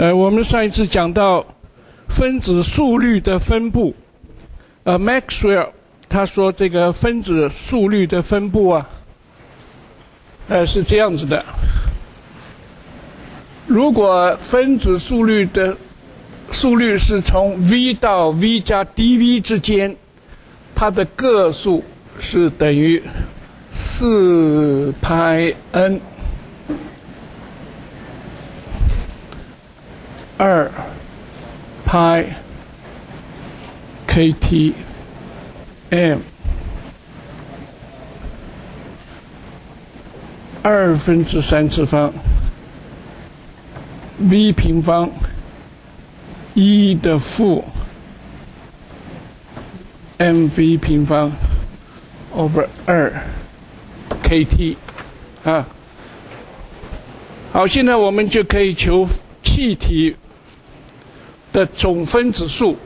呃，我们上一次讲到分子速率的分布，呃，Maxwell 他说这个分子速率的分布啊，呃是这样子的。如果分子速率的速率是从 v 到 v 加 dv 之间，它的个数是等于四派 n 二派 kt m 二分之三次方 v 平方。一的负 mv 平方 over 二 kt 啊，好，现在我们就可以求气体的总分子数，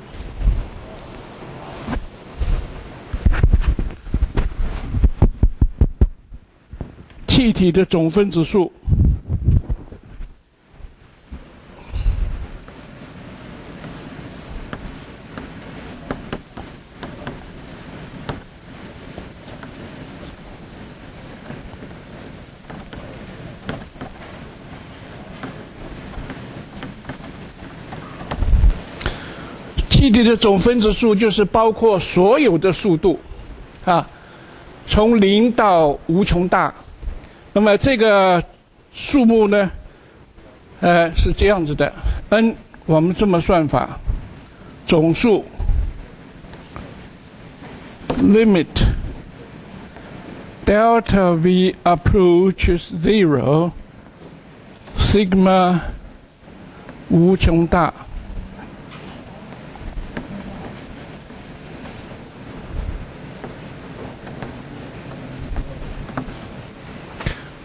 气体的总分子数。气体的总分子数就是包括所有的速度，啊，从零到无穷大。那么这个数目呢，呃，是这样子的：n 我们这么算法，总数 limit delta v approaches zero sigma 无穷大。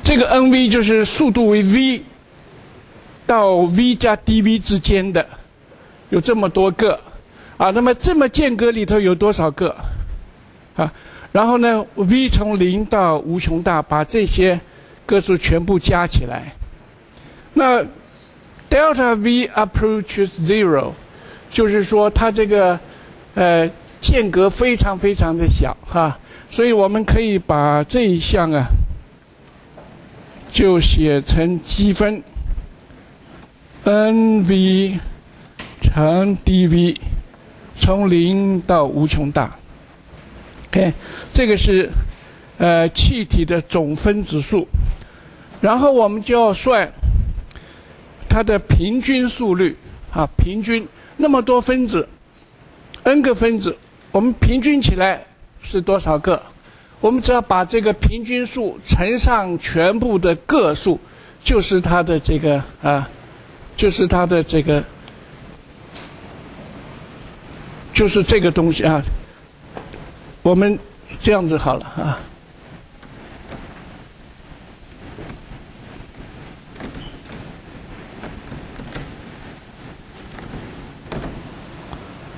这个 nv 就是速度为 v 到 v 加 dv 之间的，有这么多个啊。那么这么间隔里头有多少个啊？然后呢，v 从零到无穷大，把这些个数全部加起来。那 delta v approaches zero，就是说它这个呃间隔非常非常的小哈，所以我们可以把这一项啊。就写成积分，nv 乘 dv，从零到无穷大。OK，这个是呃气体的总分子数，然后我们就要算它的平均速率啊，平均那么多分子，n 个分子，我们平均起来是多少个？我们只要把这个平均数乘上全部的个数，就是它的这个啊，就是它的这个，就是这个东西啊。我们这样子好了啊。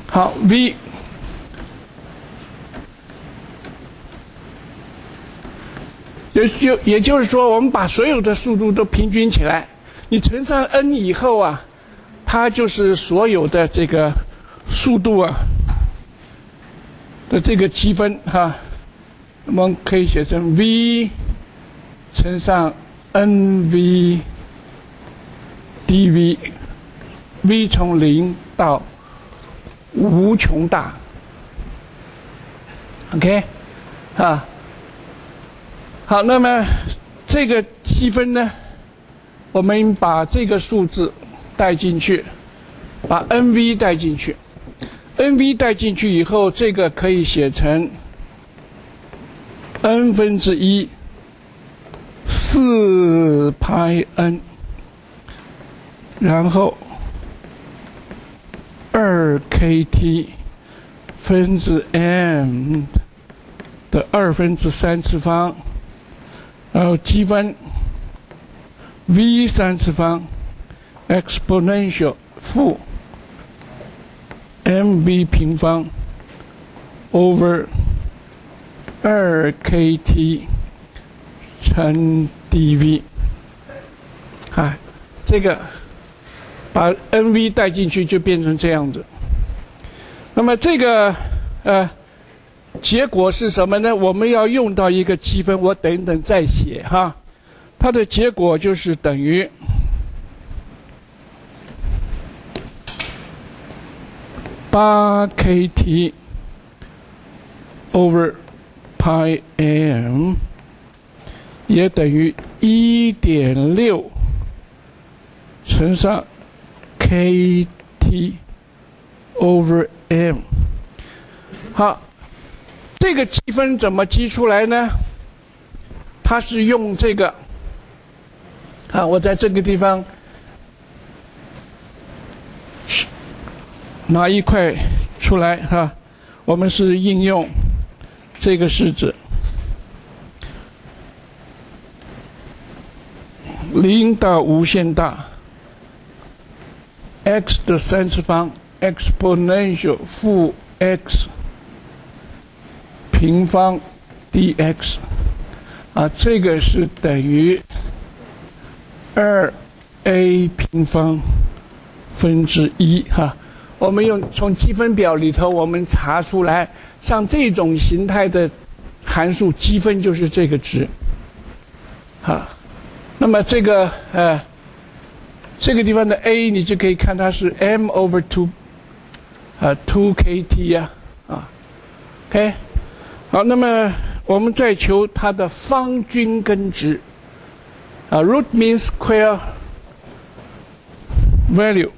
好，v。也就也就是说，我们把所有的速度都平均起来，你乘上 n 以后啊，它就是所有的这个速度啊的这个积分哈。我们可以写成 v 乘上 nv dv，v 从零到无穷大，OK 啊。好，那么这个积分呢，我们把这个数字带进去，把 nv 带进去，nv 带进去以后，这个可以写成 n 分之一四派 n，然后二 kt 分之 m 的二分之三次方。然后积分 v 三次方 exponential 负 mv 平方 over 二 kt 乘 dv，啊，这个把 n_v 带进去就变成这样子。那么这个呃结果是什么呢？我们要用到一个积分，我等等再写哈。它的结果就是等于八 kt over pi m，也等于一点六乘上 kt over m。好，这个积分怎么积出来呢？它是用这个。啊，我在这个地方拿一块出来哈，我们是应用这个式子，零到无限大，x 的三次方 exponential 负 x 平方 dx，啊，这个是等于。二 a 平方分之一哈，我们用从积分表里头我们查出来，像这种形态的函数积分就是这个值，哈，那么这个呃这个地方的 a 你就可以看它是 m over two 啊 two kt 呀啊，OK？好，那么我们再求它的方均根值。啊，root means square value。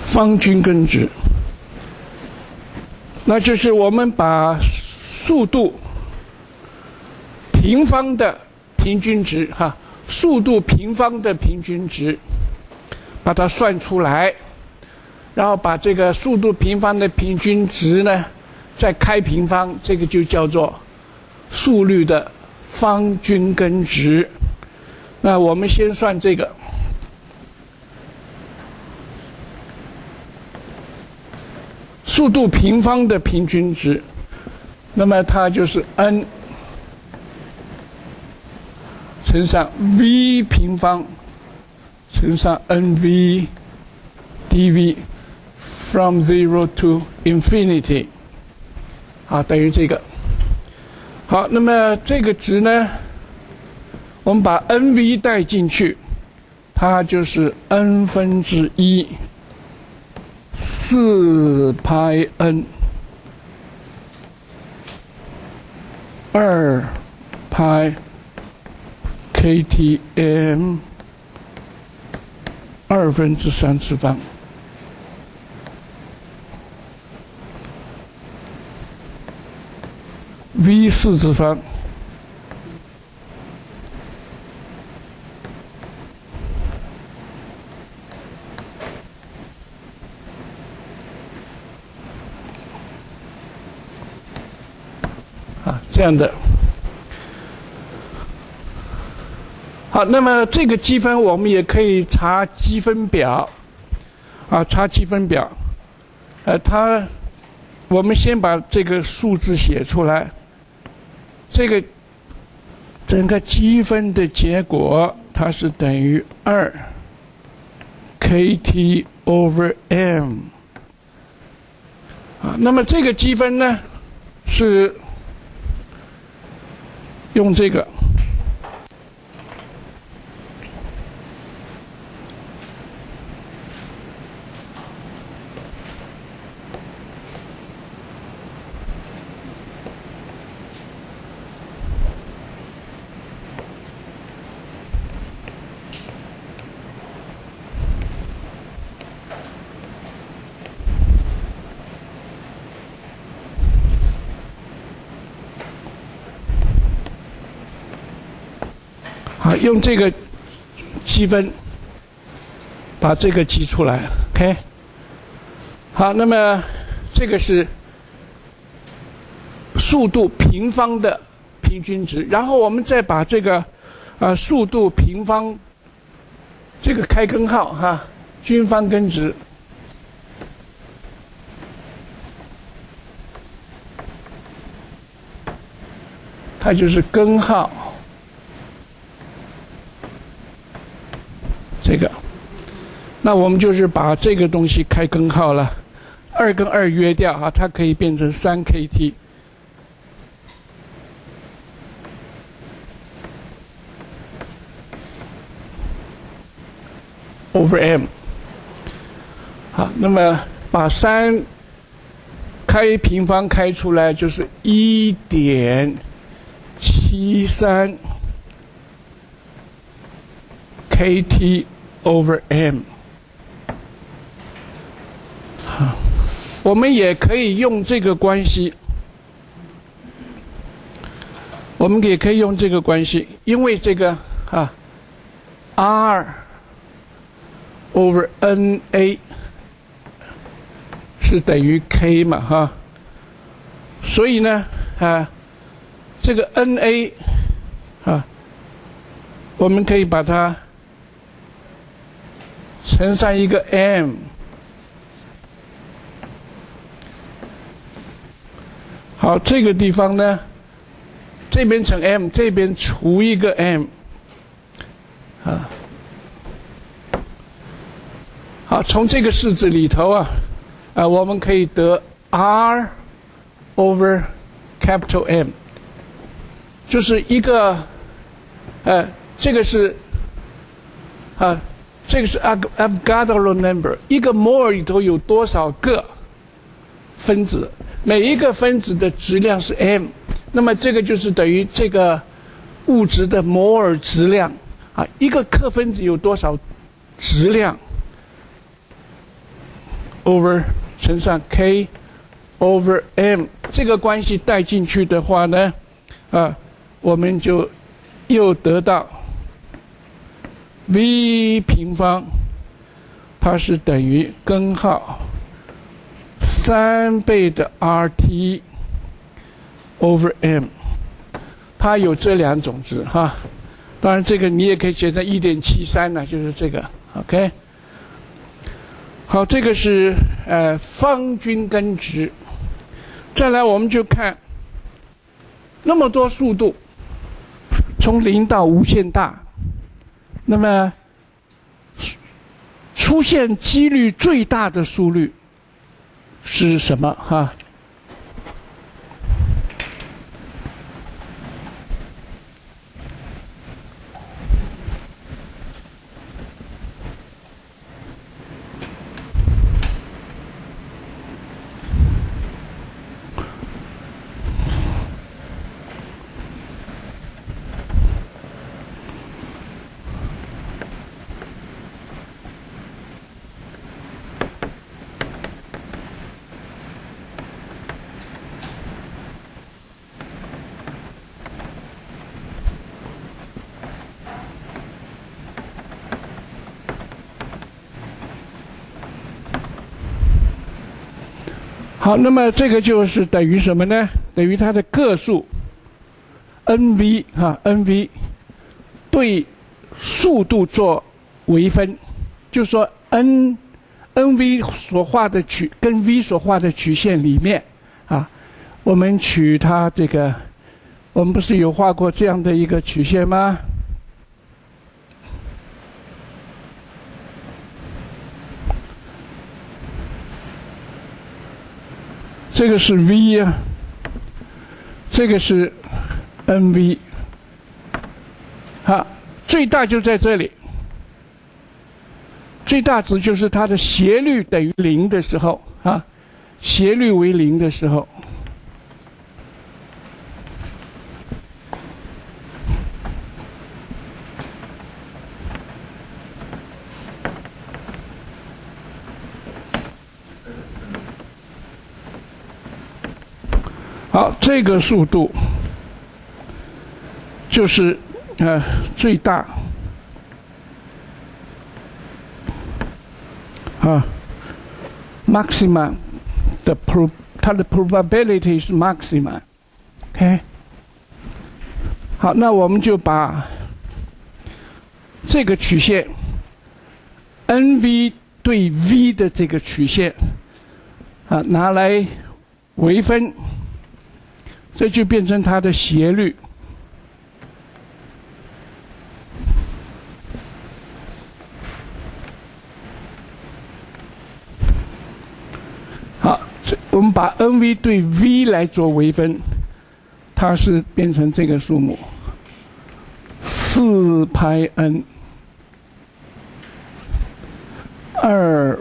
方均根值，那就是我们把速度。平方的平均值哈，速度平方的平均值，把它算出来，然后把这个速度平方的平均值呢，再开平方，这个就叫做速率的方均根值。那我们先算这个速度平方的平均值，那么它就是 n。乘上 v 平方乘上 n_v dv from zero to infinity，好，等于这个。好，那么这个值呢，我们把 n_v 带进去，它就是 n 分之一四派 n 二派。ktm 二分之三次方，v 四次方。这样的。好，那么这个积分我们也可以查积分表，啊，查积分表，呃，它，我们先把这个数字写出来，这个整个积分的结果它是等于二。Kt over m，啊，那么这个积分呢是用这个。好，用这个积分把这个积出来，OK。好，那么这个是速度平方的平均值，然后我们再把这个啊速度平方这个开根号哈，均方根值，它就是根号。这个，那我们就是把这个东西开根号了，二跟二约掉啊，它可以变成三 kT over m。好，那么把三开平方开出来就是一点七三 kT。Over m，我们也可以用这个关系，我们也可以用这个关系，因为这个啊，r over n a 是等于 k 嘛哈，所以呢啊，这个 n a 啊，我们可以把它。乘上一个 m，好，这个地方呢，这边乘 m，这边除一个 m，啊，好，从这个式子里头啊，啊，我们可以得 r over capital M，就是一个，呃，这个是，啊。这个是 Avogadro number，一个摩尔里头有多少个分子？每一个分子的质量是 m，那么这个就是等于这个物质的摩尔质量啊。一个克分子有多少质量？over 乘上 k over m，这个关系带进去的话呢，啊，我们就又得到。V 平方，它是等于根号三倍的 RT over m，它有这两种值哈。当然，这个你也可以写成一点七三呢，就是这个。OK，好，这个是呃方均根值。再来，我们就看那么多速度，从零到无限大。那么，出现几率最大的速率是什么？哈？好，那么这个就是等于什么呢？等于它的个数 n v 哈 n v 对速度做微分，就说 n n v 所画的曲跟 v 所画的曲线里面啊，我们取它这个，我们不是有画过这样的一个曲线吗？这个是 v 啊，这个是 n v，啊，最大就在这里，最大值就是它的斜率等于零的时候啊，斜率为零的时候。好，这个速度就是呃最大啊，maximum 的 pro 它的 probability 是 maximum，OK。好，那我们就把这个曲线，NV 对 V 的这个曲线啊，拿来微分，这就变成它的斜率。好，这我们把 NV 对 V 来做微分，它是变成这个数目，四派 N 二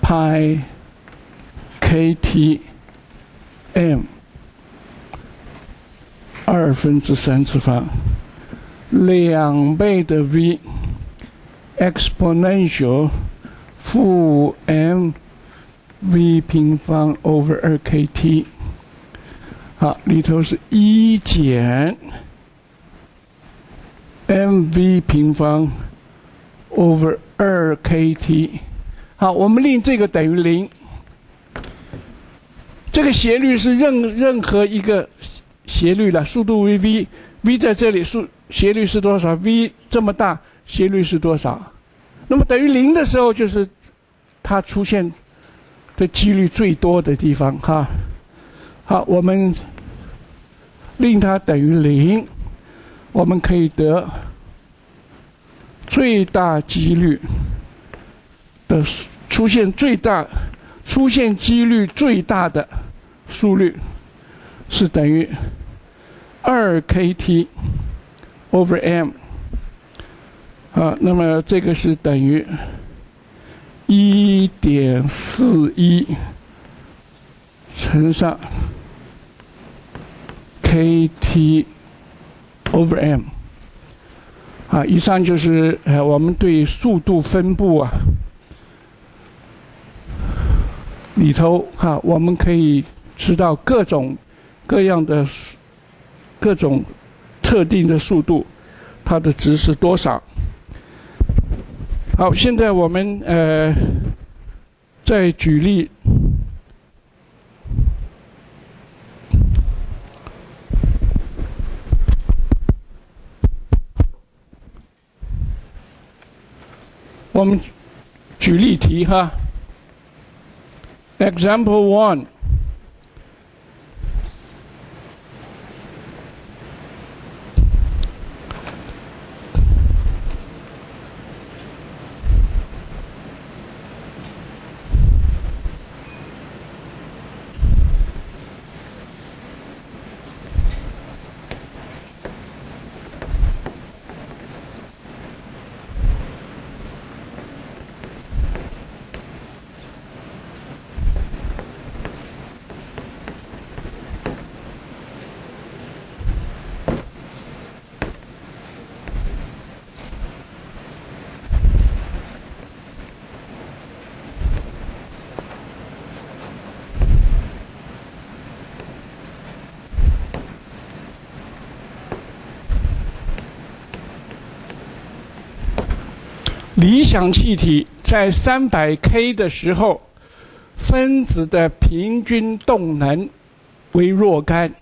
派 KT M 二分之三次方，两倍的 V exponential 负 M。v 平方 over 二 kt，好，里头是一减 mv 平方 over 二 kt，好，我们令这个等于零。这个斜率是任任何一个斜率了，速度为 v，v 在这里，速斜率是多少？v 这么大，斜率是多少？那么等于零的时候，就是它出现。的几率最多的地方，哈，好，我们令它等于零，我们可以得最大几率的出现最大出现几率最大的速率是等于二 kt over m，啊，那么这个是等于。一点四一乘上 kt over m 啊，以上就是呃我们对速度分布啊里头哈，我们可以知道各种各样的各种特定的速度，它的值是多少。好，现在我们呃再举例，我们举例题哈，Example one。理想气体在三百 K 的时候，分子的平均动能为若干。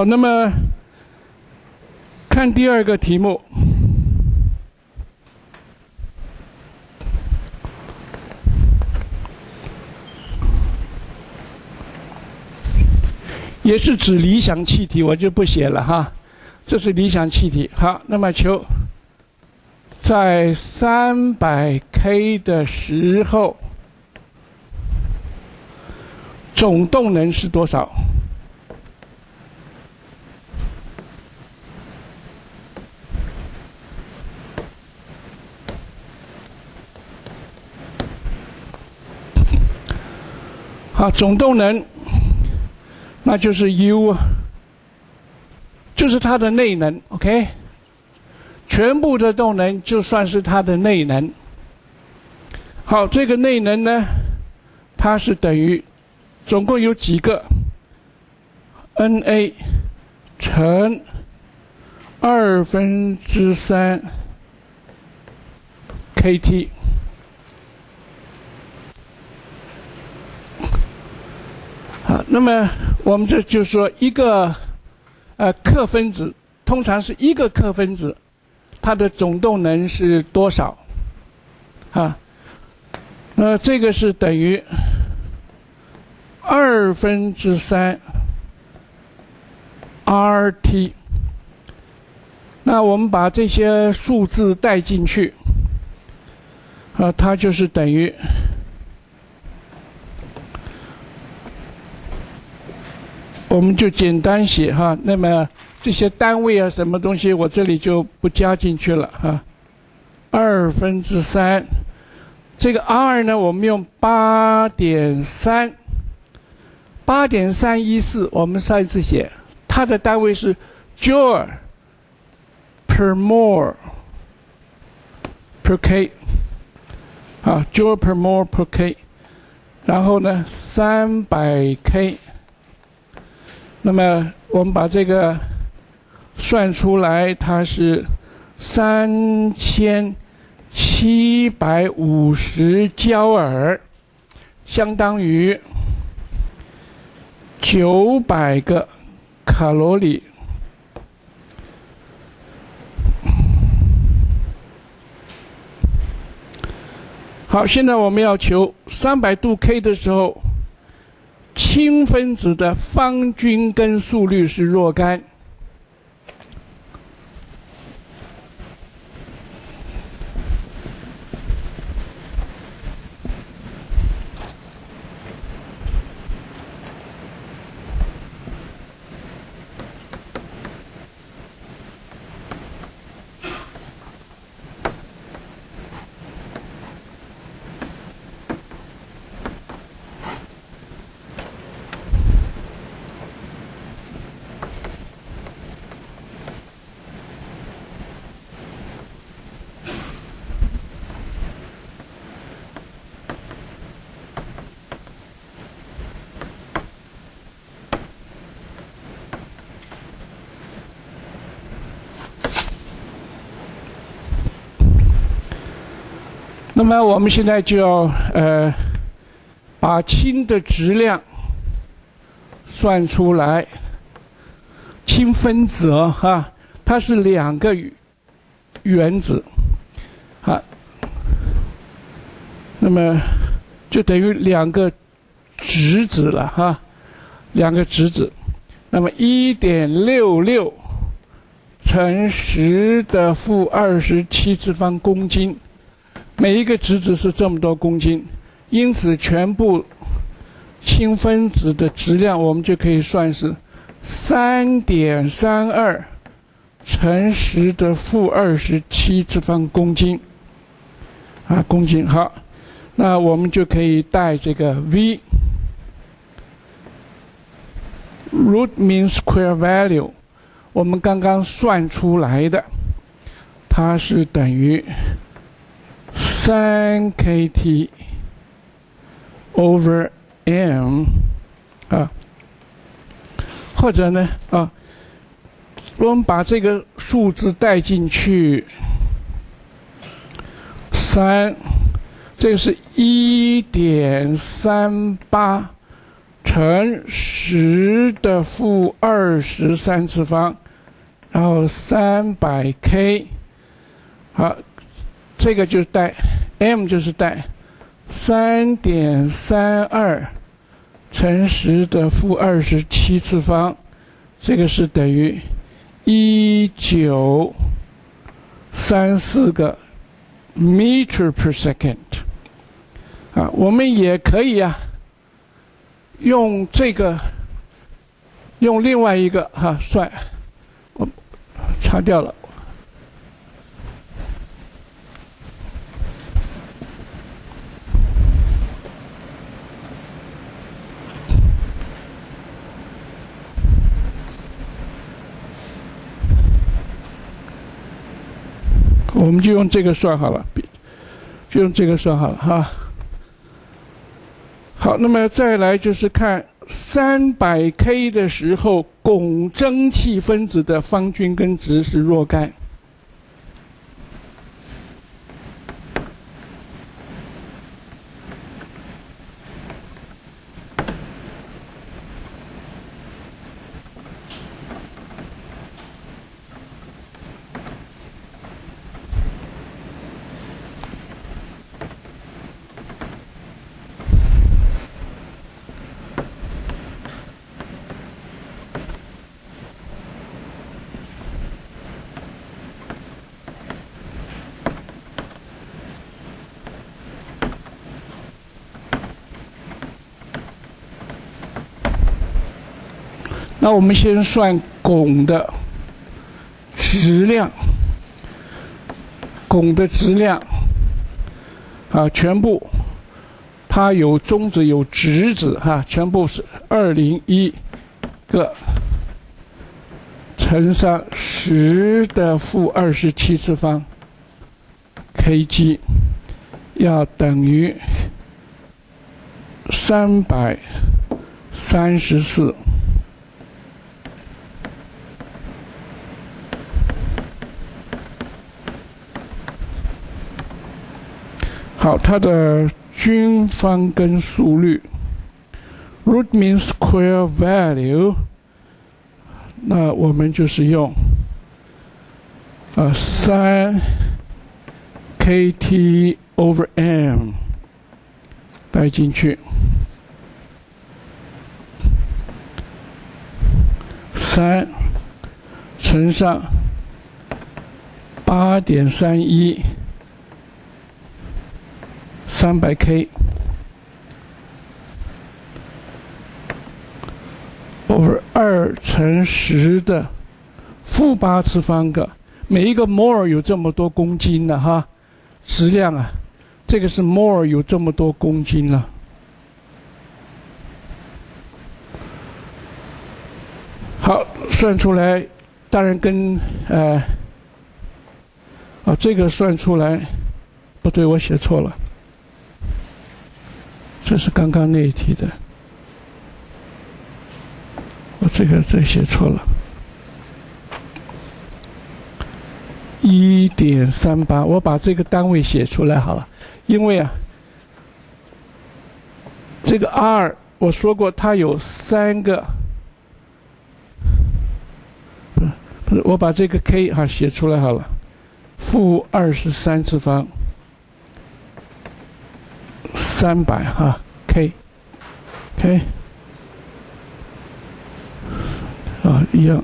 好，那么看第二个题目，也是指理想气体，我就不写了哈。这是理想气体。好，那么求在三百 K 的时候，总动能是多少？啊，总动能，那就是 U，就是它的内能，OK？全部的动能就算是它的内能。好，这个内能呢，它是等于总共有几个？NA 乘二分之三 kT。啊，那么我们这就是说一个呃克分子，通常是一个克分子，它的总动能是多少？啊，那这个是等于二分之三 RT。那我们把这些数字带进去，啊，它就是等于。我们就简单写哈，那么这些单位啊，什么东西我这里就不加进去了哈。二分之三，这个 R 呢，我们用八点三，八点三一四，我们上一次写，它的单位是 Joule per mole per K，啊，Joule per mole per K，然后呢，三百 K。那么我们把这个算出来，它是三千七百五十焦耳，相当于九百个卡路里。好，现在我们要求三百度 K 的时候。氢分子的方均根速率是若干。那么我们现在就要呃把氢的质量算出来。氢分子啊，哈，它是两个原子，啊，那么就等于两个质子了哈，两个质子。那么一点六六乘十的负二十七次方公斤。每一个质子是这么多公斤，因此全部氢分子的质量我们就可以算是三点三二乘十的负二十七次方公斤啊，公斤好，那我们就可以带这个 v root mean square value，我们刚刚算出来的，它是等于。三 kT over m 啊，或者呢啊，我们把这个数字带进去，三，这个是一点三八乘十的负二十三次方，然后三百 k，好，这个就是带 m 就是带三点三二乘十的负二十七次方，这个是等于一九三四个 meter per second，啊，我们也可以啊。用这个，用另外一个哈算，我擦掉了。我们就用这个算好了，就用这个算好了哈。好，那么再来就是看三百 K 的时候，汞蒸气分子的方均根值是若干。那我们先算汞的质量，汞的质量啊，全部它有中子有质子哈，全部是二零一个乘上十的负二十七次方 Kg，要等于三百三十四。好，它的均方根速率，root mean square value，那我们就是用啊三 kT over m 带进去，三乘上八点三一。三百 K over 二乘十的负八次方个，每一个 more 有这么多公斤的哈，质量啊，这个是 more 有这么多公斤了。好，算出来，当然跟呃，啊，这个算出来不对，我写错了。这是刚刚那一题的，我这个这写错了，一点三八，我把这个单位写出来好了，因为啊，这个 R 我说过它有三个，不是不是，我把这个 K 哈写出来好了，负二十三次方。三百哈，K，K，啊，一样，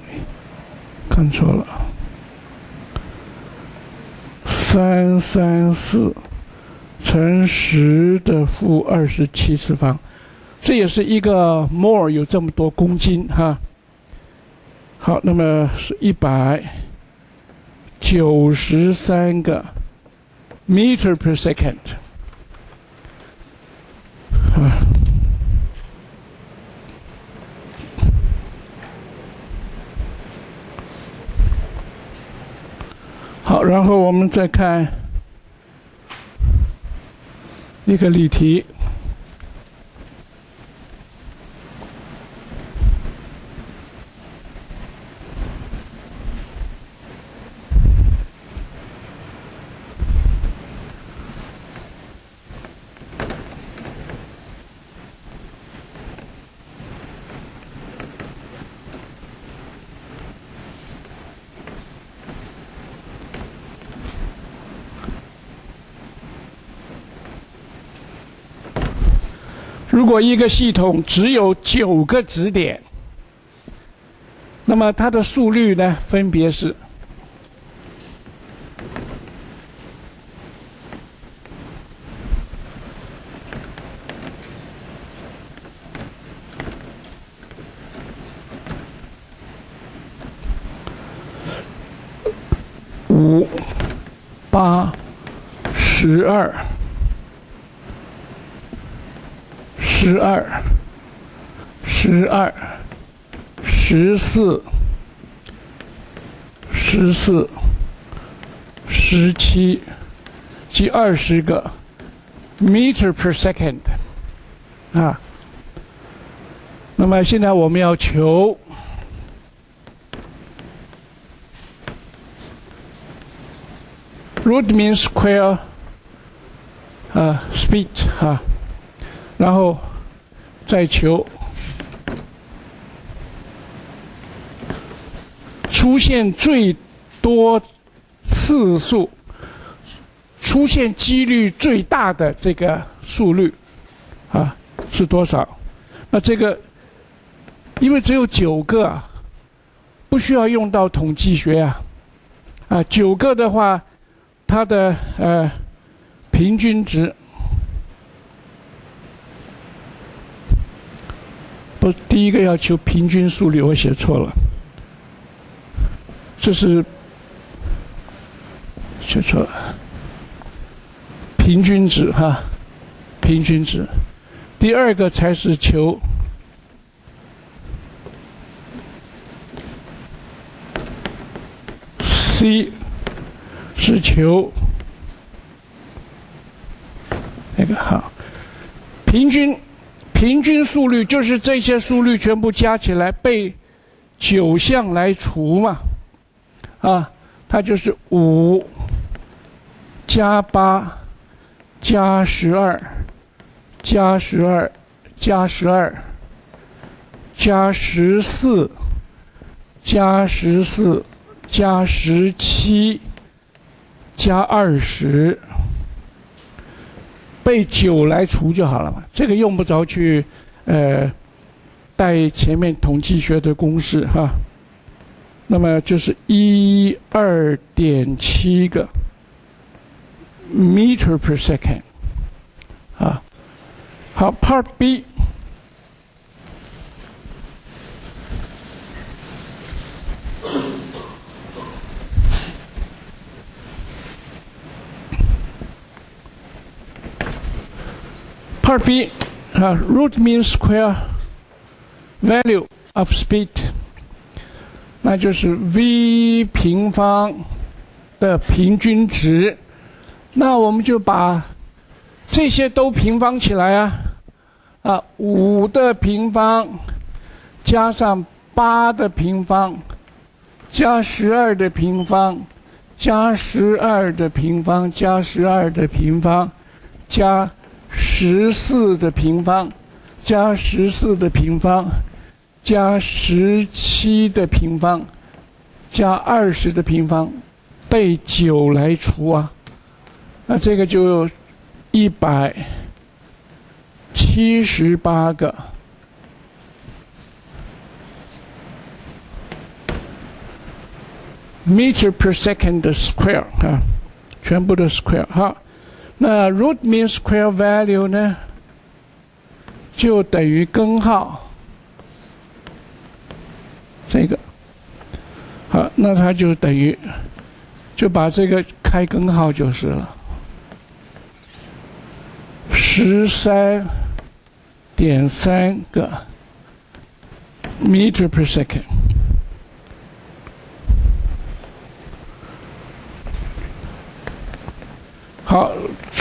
看错了，三三四乘十的负二十七次方，这也是一个 more 有这么多公斤哈。好，那么是一百九十三个 meter per second。然后我们再看一个例题。果一个系统只有九个指点，那么它的速率呢，分别是五、八、十二。十二、十二、十四、十四、十七即二十个 meter per second 啊。那么现在我们要求 root mean square 啊 speed 啊，然后。再求出现最多次数、出现几率最大的这个速率啊是多少？那这个因为只有九个，啊，不需要用到统计学啊啊九个的话，它的呃平均值。第一个要求平均速率，我写错了，这是写错了，平均值哈，平均值。第二个才是求 C 是求那个好平均。平均速率就是这些速率全部加起来被九项来除嘛，啊，它就是五加八加十二加十二加十二加十四加十四加十七加二十。被九来除就好了嘛，这个用不着去，呃，带前面统计学的公式哈。那么就是一二点七个 meter per second，啊，好，Part B。Part B, uh, root mean square value of speed，那就是 v 平方的平均值。那我们就把这些都平方起来啊，啊，五的平方加上八的平方加十二的平方加十二的平方加十二的平方加。十四的平方加十四的平方加十七的平方加二十的平方被九来除啊，那这个就一百七十八个 meter per second square 啊，全部的 square 哈。那 root mean square value 呢，就等于根号，这个，好，那它就等于，就把这个开根号就是了，十三点三个 meter per second，好。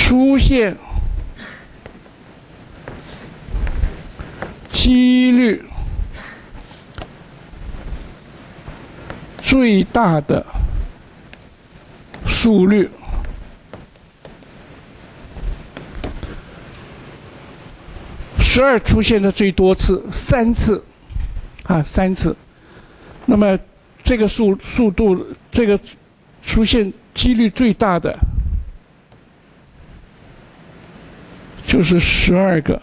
出现几率最大的速率，十二出现的最多次三次，啊三次，那么这个速速度这个出现几率最大的。就是十二个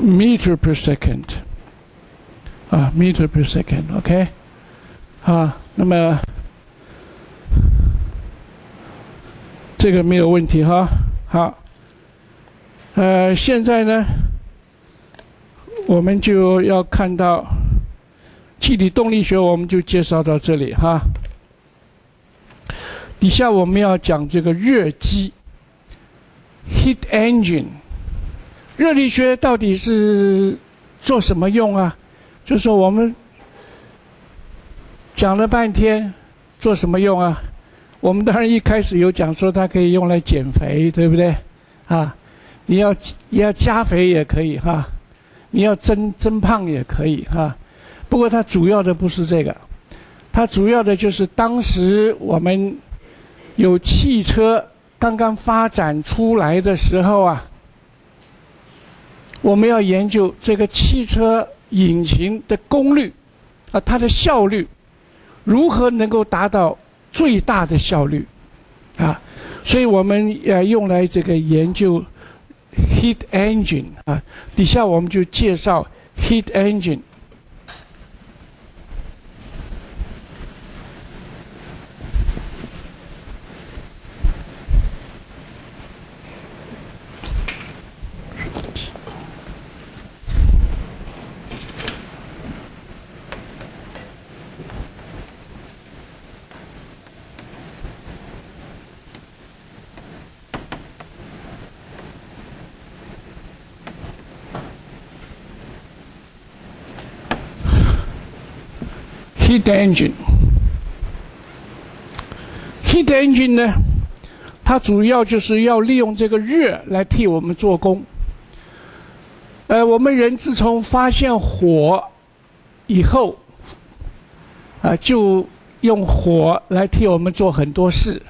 meter per second，啊，meter per second，OK，啊，那么这个没有问题哈，好，呃，现在呢，我们就要看到气体动力学，我们就介绍到这里哈。底下我们要讲这个热机。（heat engine）。热力学到底是做什么用啊？就说我们讲了半天，做什么用啊？我们当然一开始有讲说它可以用来减肥，对不对？啊，你要你要加肥也可以哈，你要增增胖也可以哈。不过它主要的不是这个，它主要的就是当时我们有汽车刚刚发展出来的时候啊。我们要研究这个汽车引擎的功率，啊，它的效率如何能够达到最大的效率，啊，所以我们要用来这个研究 heat engine 啊，底下我们就介绍 heat engine。Heat engine，heat engine 呢，它主要就是要利用这个热来替我们做工。呃，我们人自从发现火以后，啊，就用火来替我们做很多事。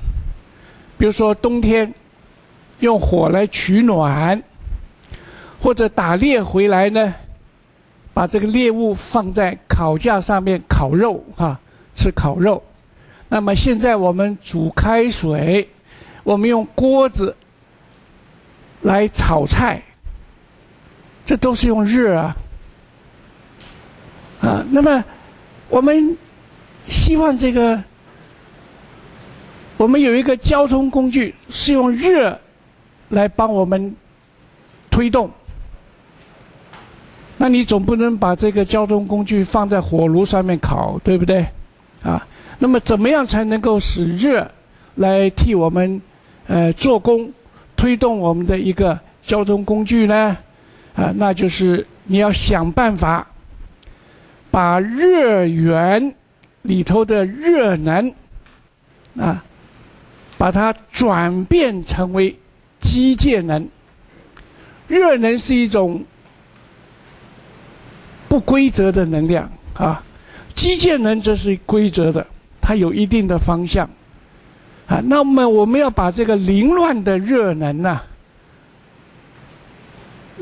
比如说冬天用火来取暖，或者打猎回来呢。把这个猎物放在烤架上面烤肉，哈，吃烤肉。那么现在我们煮开水，我们用锅子来炒菜，这都是用热啊。啊，那么我们希望这个，我们有一个交通工具是用热来帮我们推动。那你总不能把这个交通工具放在火炉上面烤，对不对？啊，那么怎么样才能够使热来替我们呃做工，推动我们的一个交通工具呢？啊，那就是你要想办法把热源里头的热能啊，把它转变成为机械能。热能是一种。不规则的能量啊，机械能则是规则的，它有一定的方向啊。那么我们要把这个凌乱的热能呐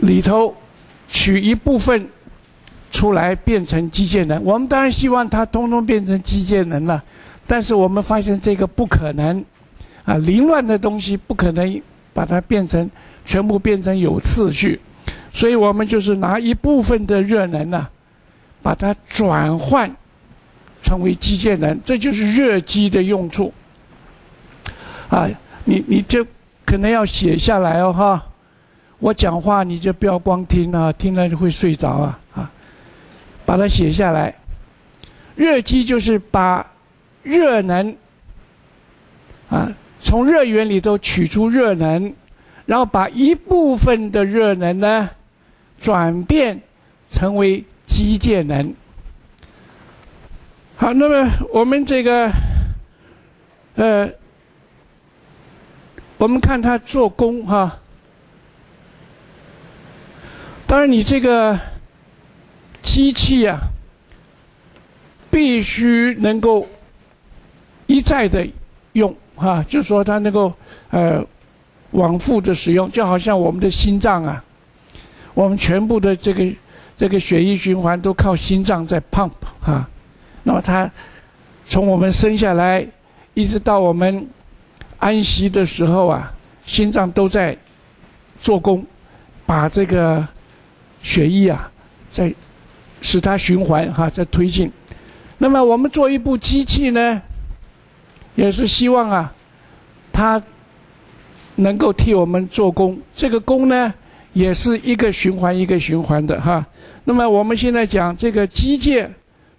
里头取一部分出来变成机械能。我们当然希望它通通变成机械能了，但是我们发现这个不可能啊，凌乱的东西不可能把它变成全部变成有次序。所以我们就是拿一部分的热能呢，把它转换成为机械能，这就是热机的用处。啊，你你就可能要写下来哦，哈！我讲话你就不要光听啊，听了就会睡着啊，啊！把它写下来。热机就是把热能啊从热源里头取出热能，然后把一部分的热能呢。转变成为机械能。好，那么我们这个，呃，我们看它做工哈。当然，你这个机器啊，必须能够一再的用哈，就说它能够呃往复的使用，就好像我们的心脏啊。我们全部的这个这个血液循环都靠心脏在 pump 哈，那么它从我们生下来一直到我们安息的时候啊，心脏都在做工，把这个血液啊，在使它循环哈，在推进。那么我们做一部机器呢，也是希望啊，它能够替我们做工。这个工呢，也是一个循环一个循环的哈。那么我们现在讲这个机械，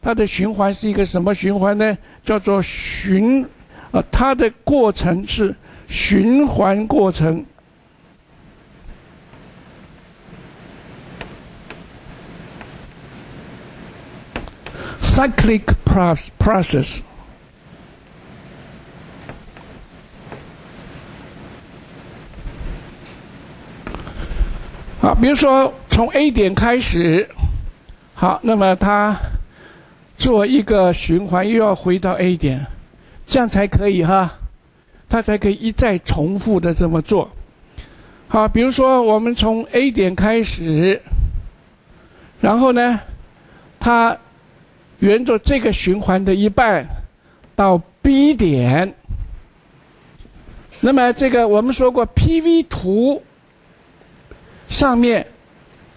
它的循环是一个什么循环呢？叫做循，啊，它的过程是循环过程。cyclic process 好，比如说从 A 点开始，好，那么它做一个循环，又要回到 A 点，这样才可以哈，它才可以一再重复的这么做。好，比如说我们从 A 点开始，然后呢，它。沿着这个循环的一半到 B 点，那么这个我们说过，PV 图上面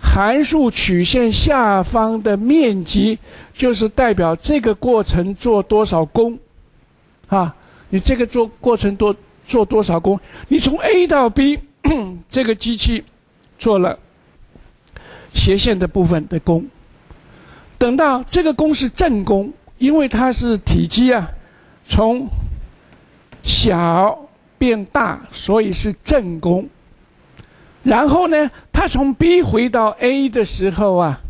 函数曲线下方的面积就是代表这个过程做多少功啊？你这个做过程多做多少功？你从 A 到 B 这个机器做了斜线的部分的功。等到这个功是正功，因为它是体积啊，从小变大，所以是正功。然后呢，它从 B 回到 A 的时候啊，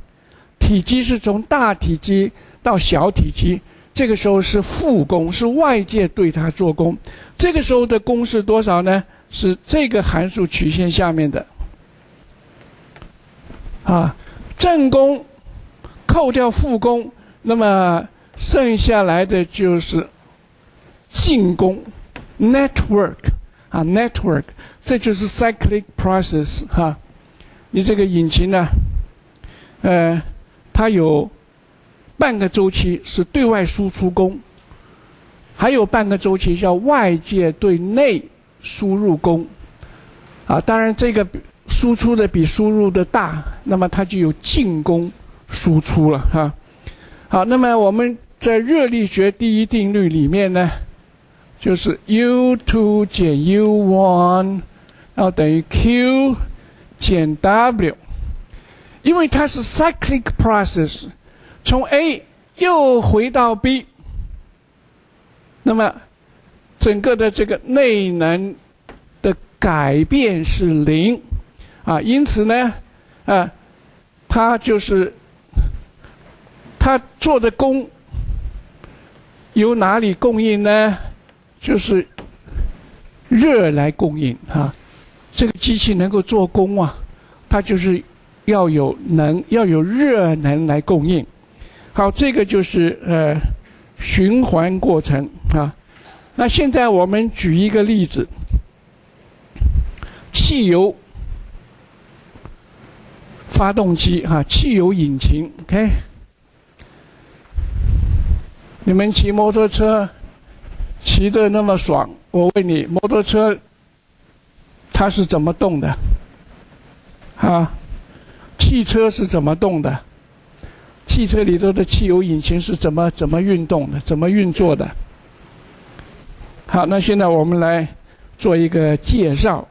体积是从大体积到小体积，这个时候是负功，是外界对它做功。这个时候的功是多少呢？是这个函数曲线下面的啊，正功。扣掉负功，那么剩下来的就是进攻 network 啊，network，这就是 cyclic process 哈。你这个引擎呢，呃，它有半个周期是对外输出功，还有半个周期叫外界对内输入功啊。当然，这个输出的比输入的大，那么它就有进攻。输出了哈，好，那么我们在热力学第一定律里面呢，就是 U two 减 U one，然后等于 Q 减 W，因为它是 cyclic process，从 A 又回到 B，那么整个的这个内能的改变是零啊，因此呢，啊，它就是。它做的功由哪里供应呢？就是热来供应啊。这个机器能够做工啊，它就是要有能，要有热能来供应。好，这个就是呃循环过程啊。那现在我们举一个例子：汽油发动机哈，汽油引擎，OK。你们骑摩托车骑的那么爽，我问你，摩托车它是怎么动的？啊，汽车是怎么动的？汽车里头的汽油引擎是怎么怎么运动的？怎么运作的？好，那现在我们来做一个介绍。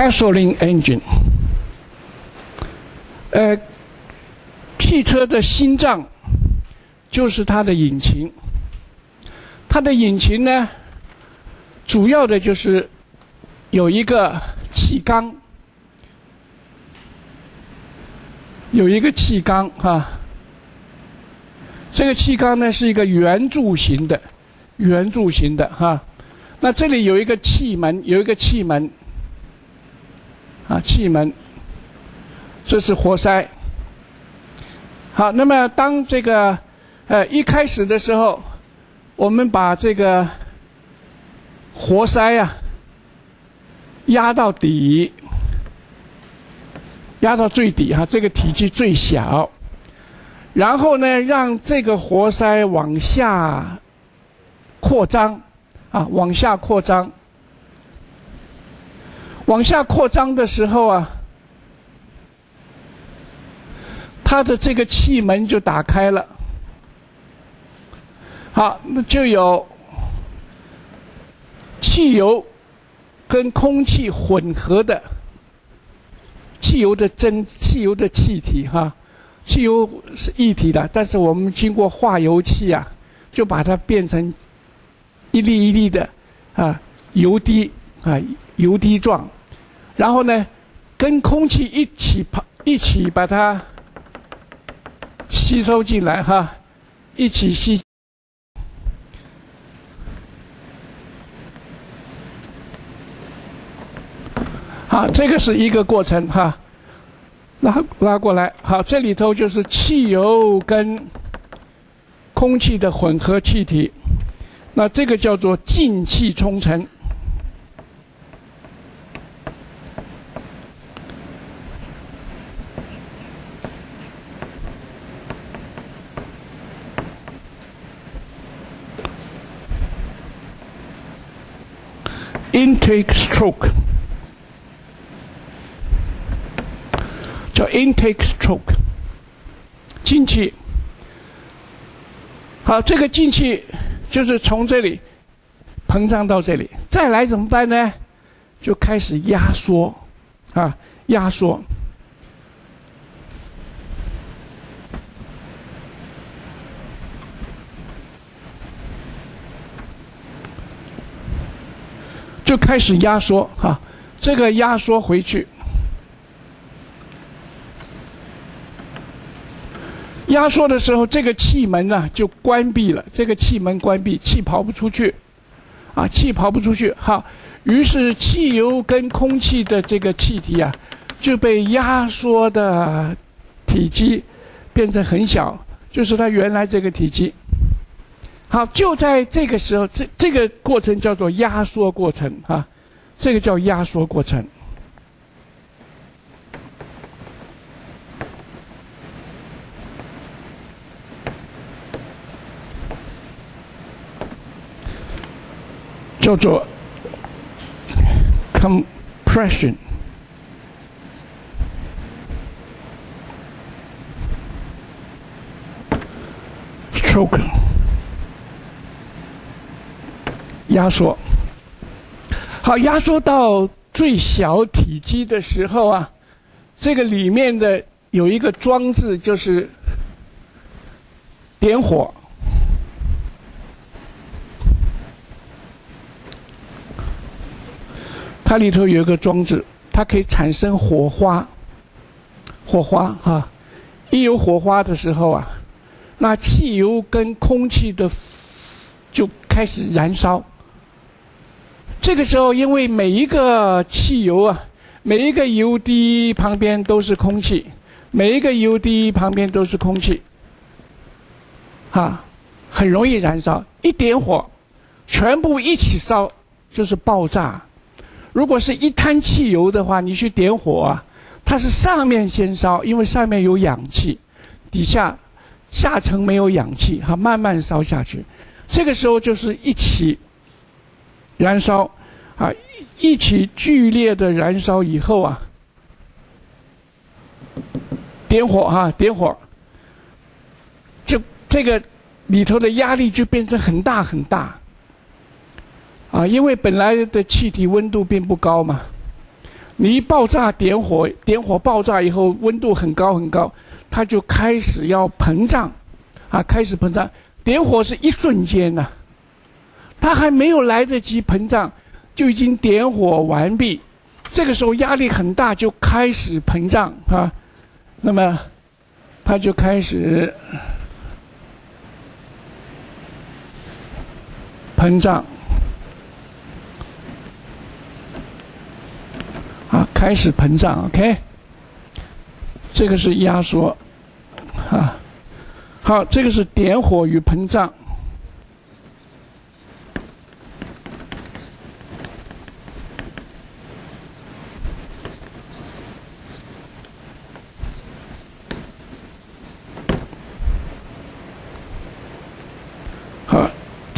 Gasoline engine，呃，汽车的心脏就是它的引擎。它的引擎呢，主要的就是有一个气缸，有一个气缸哈。这个气缸呢是一个圆柱形的，圆柱形的哈。那这里有一个气门，有一个气门。啊，气门，这是活塞。好，那么当这个呃一开始的时候，我们把这个活塞啊压到底，压到最底哈，这个体积最小。然后呢，让这个活塞往下扩张，啊，往下扩张，往下扩张的时候啊，它的这个气门就打开了。好，那就有汽油跟空气混合的汽油的蒸汽油的气体哈。汽油是一体的，但是我们经过化油器啊，就把它变成一粒一粒的啊油滴啊油滴状，然后呢，跟空气一起跑，一起把它吸收进来哈，一起吸。好，这个是一个过程哈。拉拉过来，好，这里头就是汽油跟空气的混合气体，那这个叫做进气冲程。Intake stroke。叫 intake stroke，进气。好，这个进气就是从这里膨胀到这里，再来怎么办呢？就开始压缩，啊，压缩，就开始压缩，哈，这个压缩回去。压缩的时候，这个气门呢就关闭了。这个气门关闭，气跑不出去，啊，气跑不出去。好，于是汽油跟空气的这个气体啊，就被压缩的体积变成很小，就是它原来这个体积。好，就在这个时候，这这个过程叫做压缩过程啊，这个叫压缩过程。叫做 compression stroke 压缩，好，压缩到最小体积的时候啊，这个里面的有一个装置，就是点火。它里头有一个装置，它可以产生火花。火花哈，一有火花的时候啊，那汽油跟空气的就开始燃烧。这个时候，因为每一个汽油啊，每一个油滴旁边都是空气，每一个油滴旁边都是空气，啊，很容易燃烧。一点火，全部一起烧，就是爆炸。如果是一滩汽油的话，你去点火啊，它是上面先烧，因为上面有氧气，底下下层没有氧气，哈，慢慢烧下去。这个时候就是一起燃烧，啊，一起剧烈的燃烧以后啊，点火哈，点火，就这个里头的压力就变成很大很大。啊，因为本来的气体温度并不高嘛，你一爆炸点火，点火爆炸以后温度很高很高，它就开始要膨胀，啊，开始膨胀。点火是一瞬间呐，它还没有来得及膨胀，就已经点火完毕。这个时候压力很大，就开始膨胀啊，那么它就开始膨胀。啊，开始膨胀，OK，这个是压缩，啊，好，这个是点火与膨胀，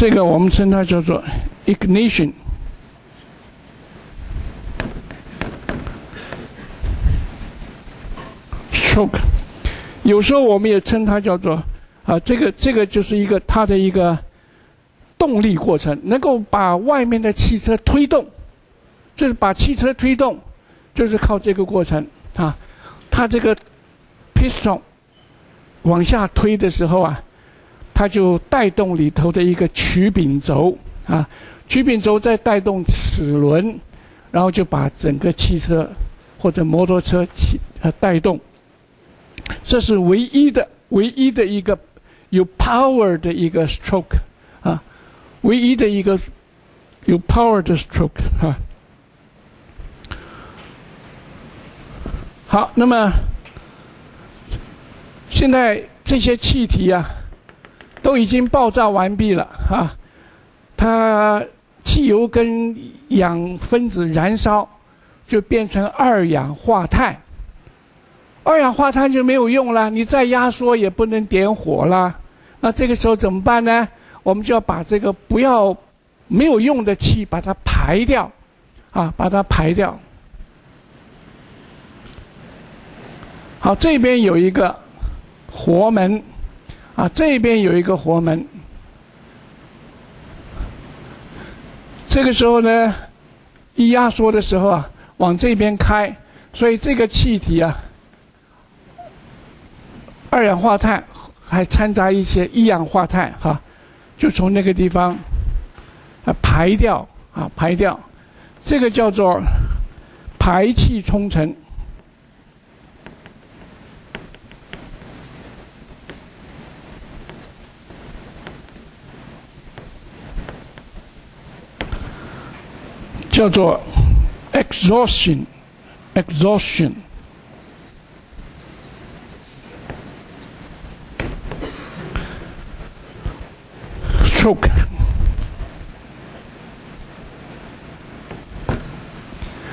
这个我们称它叫做 ignition。stroke，有时候我们也称它叫做啊，这个这个就是一个它的一个动力过程，能够把外面的汽车推动，就是把汽车推动，就是靠这个过程啊。它这个 piston 往下推的时候啊，它就带动里头的一个曲柄轴啊，曲柄轴再带动齿轮，然后就把整个汽车或者摩托车起呃带动。这是唯一的、唯一的一个有 power 的一个 stroke 啊，唯一的一个有 power 的 stroke 啊。好，那么现在这些气体啊都已经爆炸完毕了啊，它汽油跟氧分子燃烧就变成二氧化碳。二氧化碳就没有用了，你再压缩也不能点火了。那这个时候怎么办呢？我们就要把这个不要没有用的气把它排掉，啊，把它排掉。好，这边有一个活门，啊，这边有一个活门。这个时候呢，一压缩的时候啊，往这边开，所以这个气体啊。二氧化碳还掺杂一些一氧化碳，哈，就从那个地方啊排掉啊排掉，这个叫做排气冲程，叫做 exhaustion，exhaustion。choke。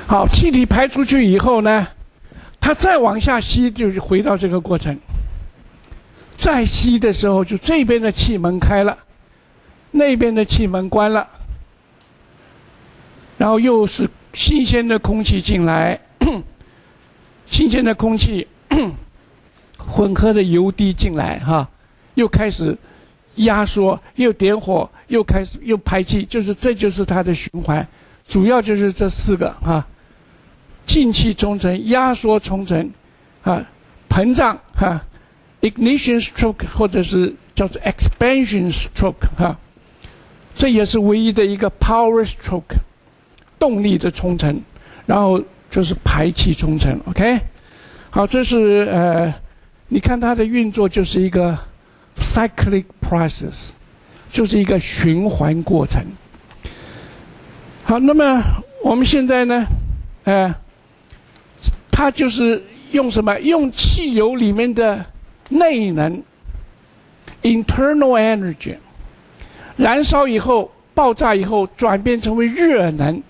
好，气体排出去以后呢，它再往下吸，就是回到这个过程。再吸的时候，就这边的气门开了，那边的气门关了，然后又是新鲜的空气进来，新鲜的空气 混合的油滴进来，哈，又开始。压缩又点火又开始又排气，就是这就是它的循环，主要就是这四个哈：进气冲程、压缩冲程、啊膨胀哈、ignition stroke 或者是叫做 expansion stroke 哈，这也是唯一的一个 power stroke 动力的冲程，然后就是排气冲程。OK，好，这是呃，你看它的运作就是一个。cyclic process 就是一个循环过程。好，那么我们现在呢，呃，它就是用什么？用汽油里面的内能 （internal energy） 燃烧以后，爆炸以后转变成为热能，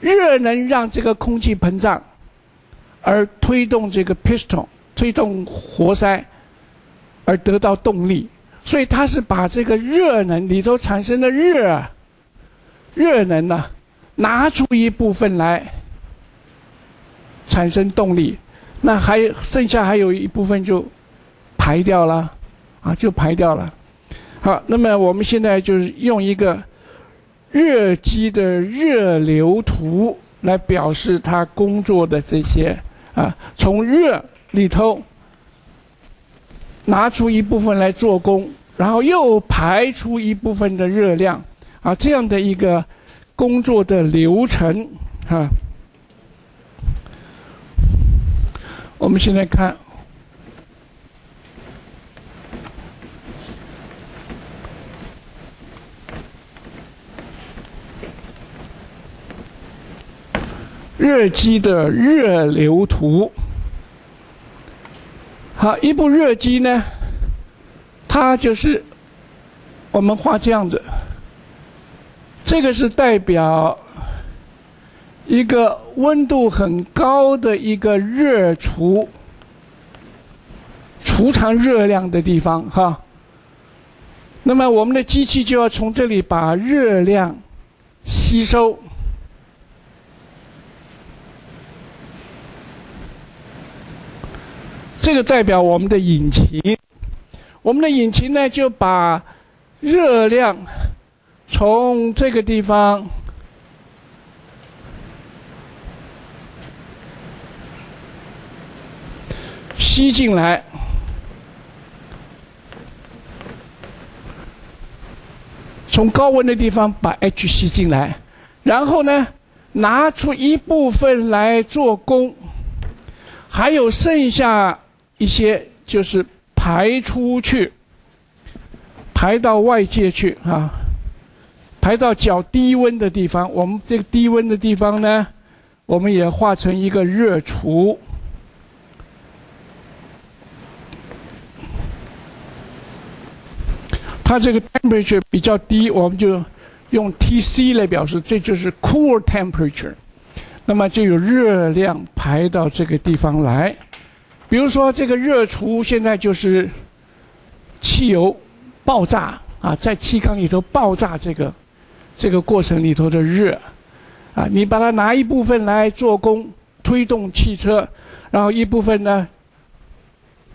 热能让这个空气膨胀，而推动这个 piston，推动活塞。而得到动力，所以它是把这个热能里头产生的热，热能呢，拿出一部分来产生动力，那还剩下还有一部分就排掉了，啊，就排掉了。好，那么我们现在就是用一个热机的热流图来表示它工作的这些啊，从热里头。拿出一部分来做功，然后又排出一部分的热量，啊，这样的一个工作的流程，哈。我们现在看热机的热流图。好，一部热机呢，它就是我们画这样子，这个是代表一个温度很高的一个热储储藏热量的地方，哈。那么我们的机器就要从这里把热量吸收。这个代表我们的引擎，我们的引擎呢就把热量从这个地方吸进来，从高温的地方把 H 吸进来，然后呢拿出一部分来做功，还有剩下。一些就是排出去，排到外界去啊，排到较低温的地方。我们这个低温的地方呢，我们也画成一个热厨。它这个 temperature 比较低，我们就用 T C 来表示，这就是 cool temperature。那么就有热量排到这个地方来。比如说，这个热厨现在就是汽油爆炸啊，在气缸里头爆炸这个这个过程里头的热啊，你把它拿一部分来做功推动汽车，然后一部分呢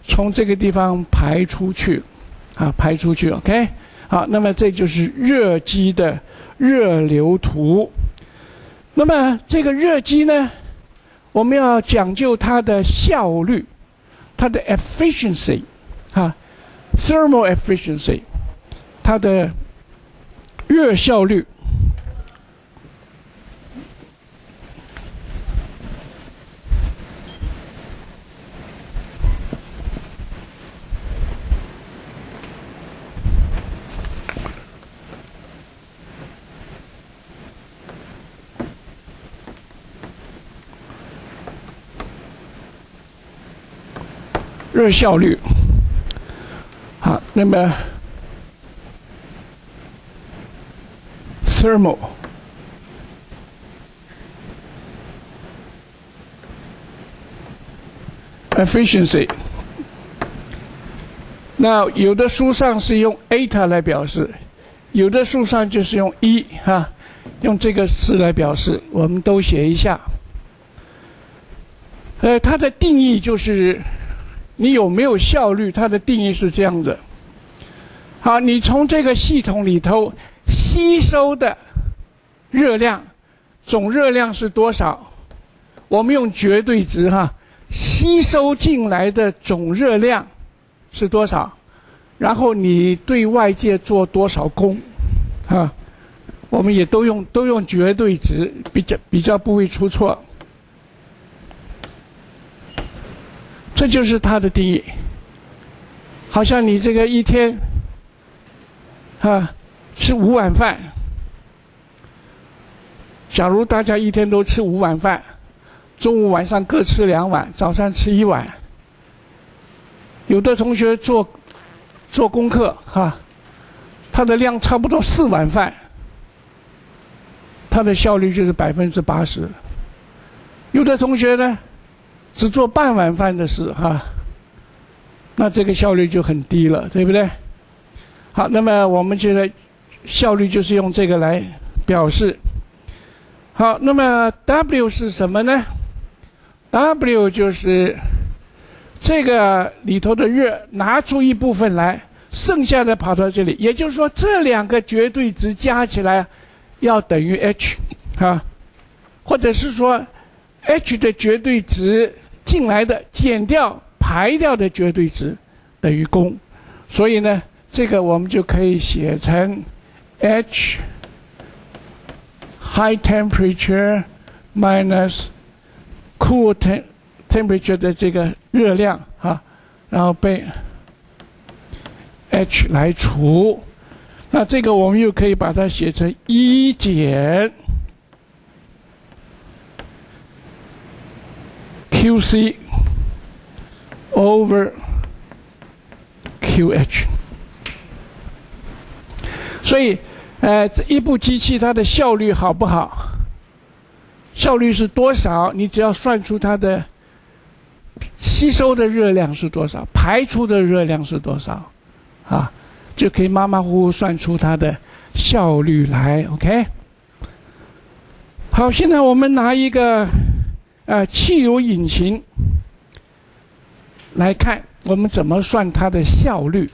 从这个地方排出去啊，排出去，OK，好，那么这就是热机的热流图。那么这个热机呢，我们要讲究它的效率。它的 efficiency，哈，thermal efficiency，它的热效率，热效率，好，那么 thermal efficiency，那有的书上是用 eta 来表示，有的书上就是用一哈，用这个字来表示，我们都写一下。呃，它的定义就是。你有没有效率？它的定义是这样的。好，你从这个系统里头吸收的热量，总热量是多少？我们用绝对值哈，吸收进来的总热量是多少？然后你对外界做多少功？啊，我们也都用都用绝对值，比较比较不会出错。这就是它的定义。好像你这个一天，啊，吃五碗饭。假如大家一天都吃五碗饭，中午晚上各吃两碗，早上吃一碗。有的同学做做功课哈，他的量差不多四碗饭，他的效率就是百分之八十。有的同学呢？只做半碗饭的事哈，那这个效率就很低了，对不对？好，那么我们现在效率就是用这个来表示。好，那么 W 是什么呢？W 就是这个里头的热拿出一部分来，剩下的跑到这里，也就是说这两个绝对值加起来要等于 H，哈，或者是说 H 的绝对值。进来的减掉排掉的绝对值等于功，所以呢，这个我们就可以写成 H high temperature minus cool temperature 的这个热量啊，然后被 H 来除，那这个我们又可以把它写成一减。QC over QH，所以，呃，这一部机器它的效率好不好？效率是多少？你只要算出它的吸收的热量是多少，排出的热量是多少，啊，就可以马马虎虎算出它的效率来。OK，好，现在我们拿一个呃汽油引擎来看，我们怎么算它的效率？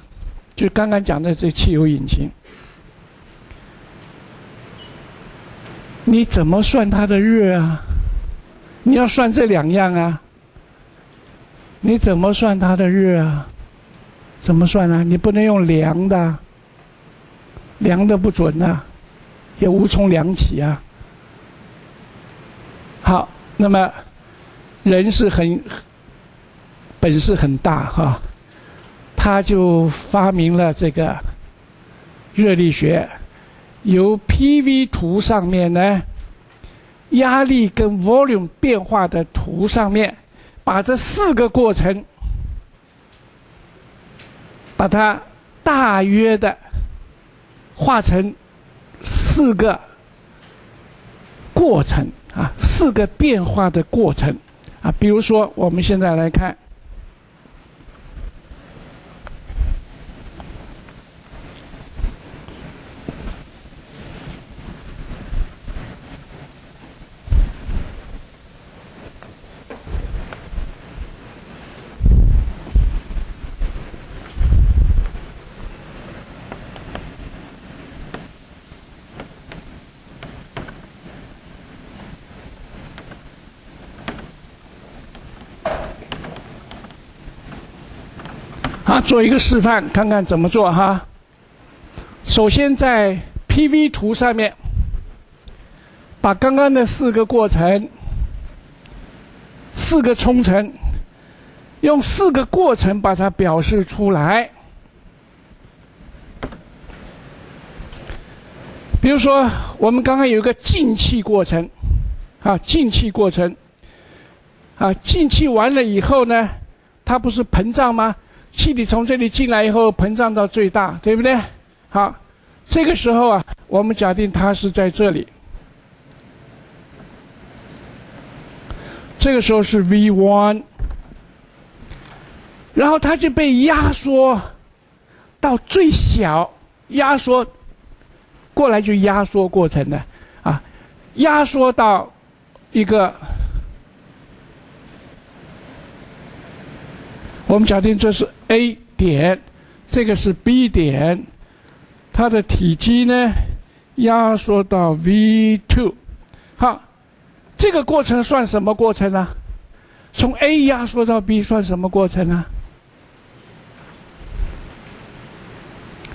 就刚刚讲的这汽油引擎，你怎么算它的热啊？你要算这两样啊？你怎么算它的热啊？怎么算呢？你不能用量的，量的不准呐，也无从量起啊。好，那么人是很本事很大哈，他就发明了这个热力学，由 PV 图上面呢，压力跟 volume 变化的图上面，把这四个过程。把它大约的画成四个过程啊，四个变化的过程啊。比如说，我们现在来看。做一个示范，看看怎么做哈。首先在 PV 图上面，把刚刚的四个过程、四个冲程，用四个过程把它表示出来。比如说，我们刚刚有一个进气过程，啊，进气过程，啊，进气完了以后呢，它不是膨胀吗？气体从这里进来以后，膨胀到最大，对不对？好，这个时候啊，我们假定它是在这里，这个时候是 v one，然后它就被压缩到最小，压缩过来就压缩过程的啊，压缩到一个。我们假定这是 A 点，这个是 B 点，它的体积呢压缩到 V two。好，这个过程算什么过程呢？从 A 压缩到 B 算什么过程呢？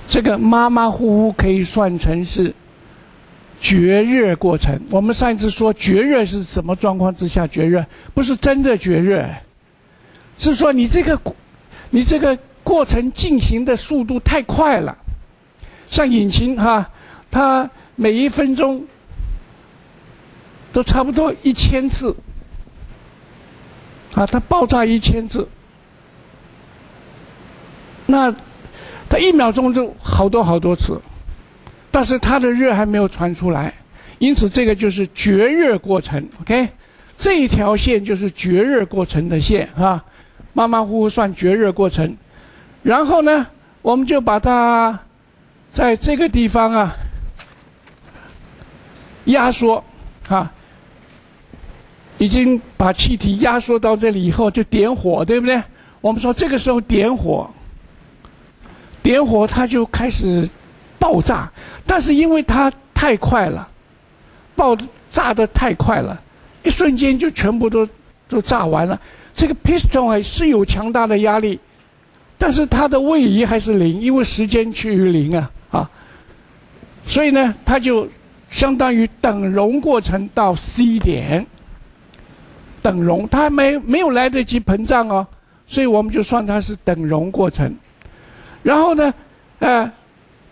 这个马马虎虎可以算成是绝热过程。我们上一次说绝热是什么状况之下绝热？不是真的绝热。是说你这个，你这个过程进行的速度太快了，像引擎哈，它每一分钟都差不多一千次，啊，它爆炸一千次，那它一秒钟就好多好多次，但是它的热还没有传出来，因此这个就是绝热过程。OK，这一条线就是绝热过程的线啊。马马虎虎算绝热过程，然后呢，我们就把它在这个地方啊压缩，啊，已经把气体压缩到这里以后就点火，对不对？我们说这个时候点火，点火它就开始爆炸，但是因为它太快了，爆炸的太快了，一瞬间就全部都都炸完了。这个 piston 啊是有强大的压力，但是它的位移还是零，因为时间趋于零啊啊，所以呢，它就相当于等容过程到 C 点，等容，它没没有来得及膨胀哦，所以我们就算它是等容过程。然后呢，呃，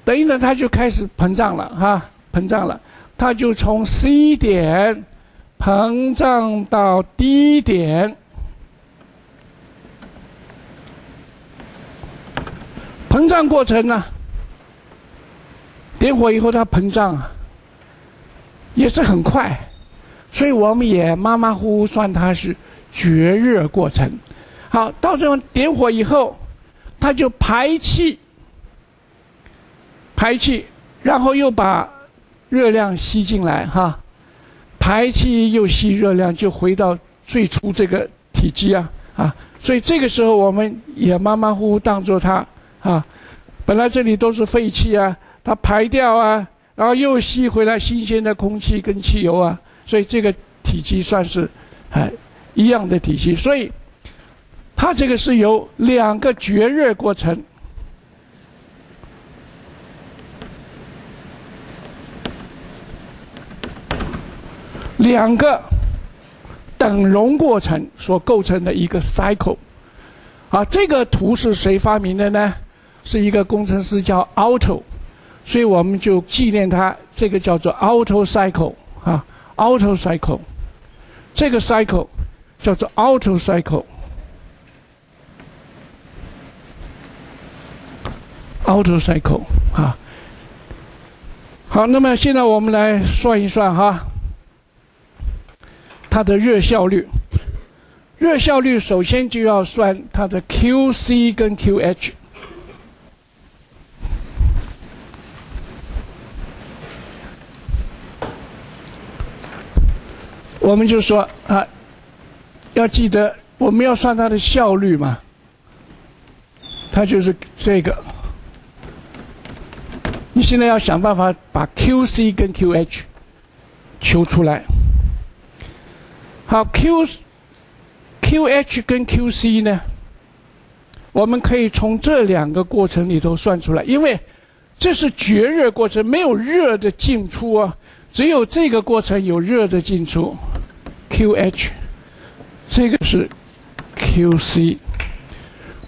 等一等，它就开始膨胀了哈，膨胀了，它就从 C 点膨胀到 D 点。膨胀过程呢？点火以后它膨胀啊，也是很快，所以我们也马马虎虎算它是绝热过程。好，到这种点火以后，它就排气，排气，然后又把热量吸进来，哈，排气又吸热量，就回到最初这个体积啊，啊，所以这个时候我们也马马虎虎当做它啊，本来这里都是废气啊，它排掉啊，然后又吸回来新鲜的空气跟汽油啊，所以这个体积算是哎一样的体积，所以它这个是由两个绝热过程。两个等容过程所构成的一个 cycle，啊，这个图是谁发明的呢？是一个工程师叫 Auto，所以我们就纪念他。这个叫做 Auto cycle，啊，Auto cycle，这个 cycle 叫做 Auto Cycle，Auto cycle，啊，好，那么现在我们来算一算哈。它的热效率，热效率首先就要算它的 QC 跟 QH。我们就说啊，要记得我们要算它的效率嘛，它就是这个。你现在要想办法把 QC 跟 QH 求出来。好，Q、QH 跟 QC 呢？我们可以从这两个过程里头算出来，因为这是绝热过程，没有热的进出啊，只有这个过程有热的进出。QH，这个是 QC，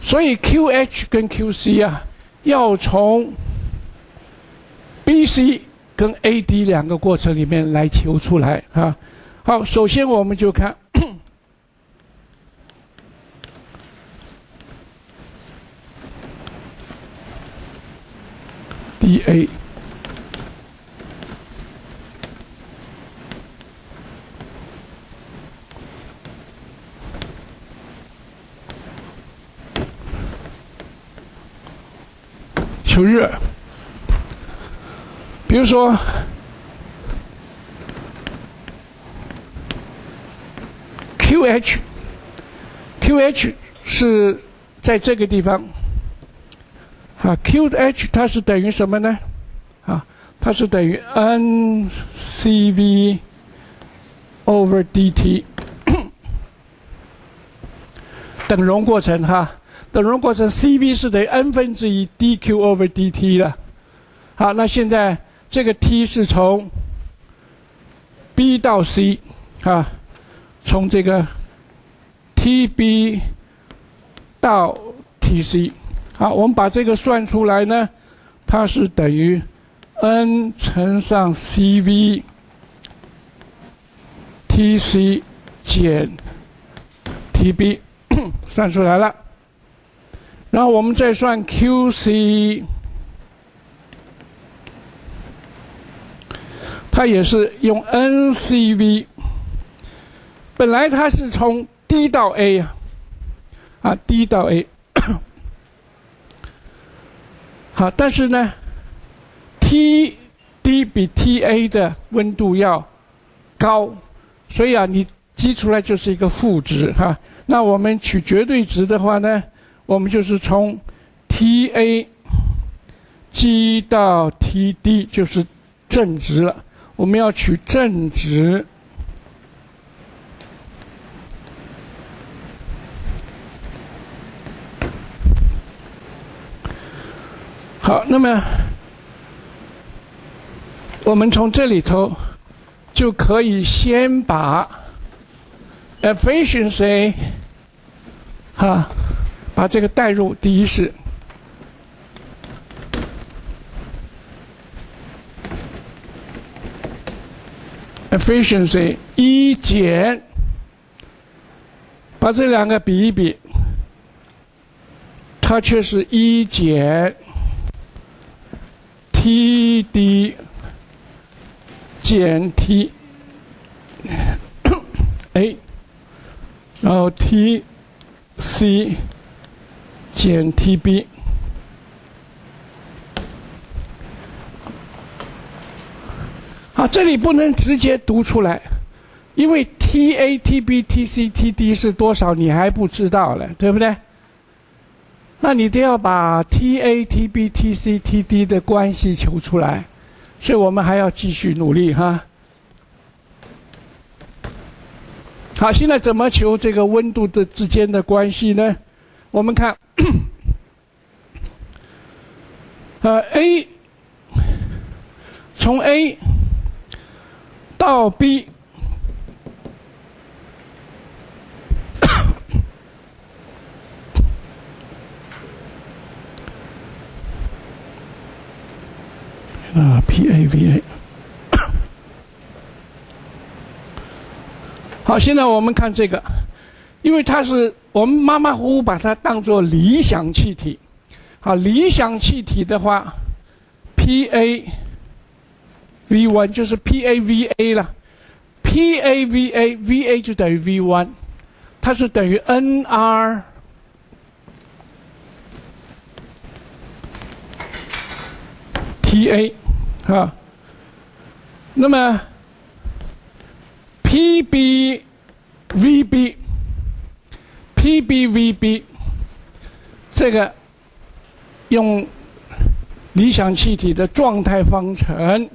所以 QH 跟 QC 啊，要从 BC 跟 AD 两个过程里面来求出来啊。好，首先我们就看 D A 求热，比如说。QH，QH 是在这个地方，啊，QH 它是等于什么呢？啊，它是等于 NCV over DT，等容过程哈，等容过程 CV 是等于 n 分之一 dQ over DT 的。好，那现在这个 T 是从 B 到 C，啊。从这个 TB 到 TC，好，我们把这个算出来呢，它是等于 n 乘上 CV TC 减 TB，算出来了。然后我们再算 QC，它也是用 NCV。本来它是从 D 到 A 呀，啊，D 到 A，好，但是呢，T D 比 T A 的温度要高，所以啊，你积出来就是一个负值哈。那我们取绝对值的话呢，我们就是从 T A 积到 T D 就是正值了，我们要取正值。好，那么我们从这里头就可以先把 efficiency 哈，把这个代入。第一式 efficiency 一减，把这两个比一比，它却是一减。T D 减 T A，然后 T C 减 T B，好，这里不能直接读出来，因为 T A T B T C T D 是多少你还不知道了，对不对？那你都要把 T A T B T C T D 的关系求出来，所以我们还要继续努力哈。好，现在怎么求这个温度的之间的关系呢？我们看，呃，A 从 A 到 B，啊，P A V A。好，现在我们看这个，因为它是我们马马虎虎把它当做理想气体。啊，理想气体的话，P A V one 就是 P A V A 了，P A V A V A 就等于 V one，它是等于 N R T A 啊，那么 P B V B。PbVb 这个用理想气体的状态方程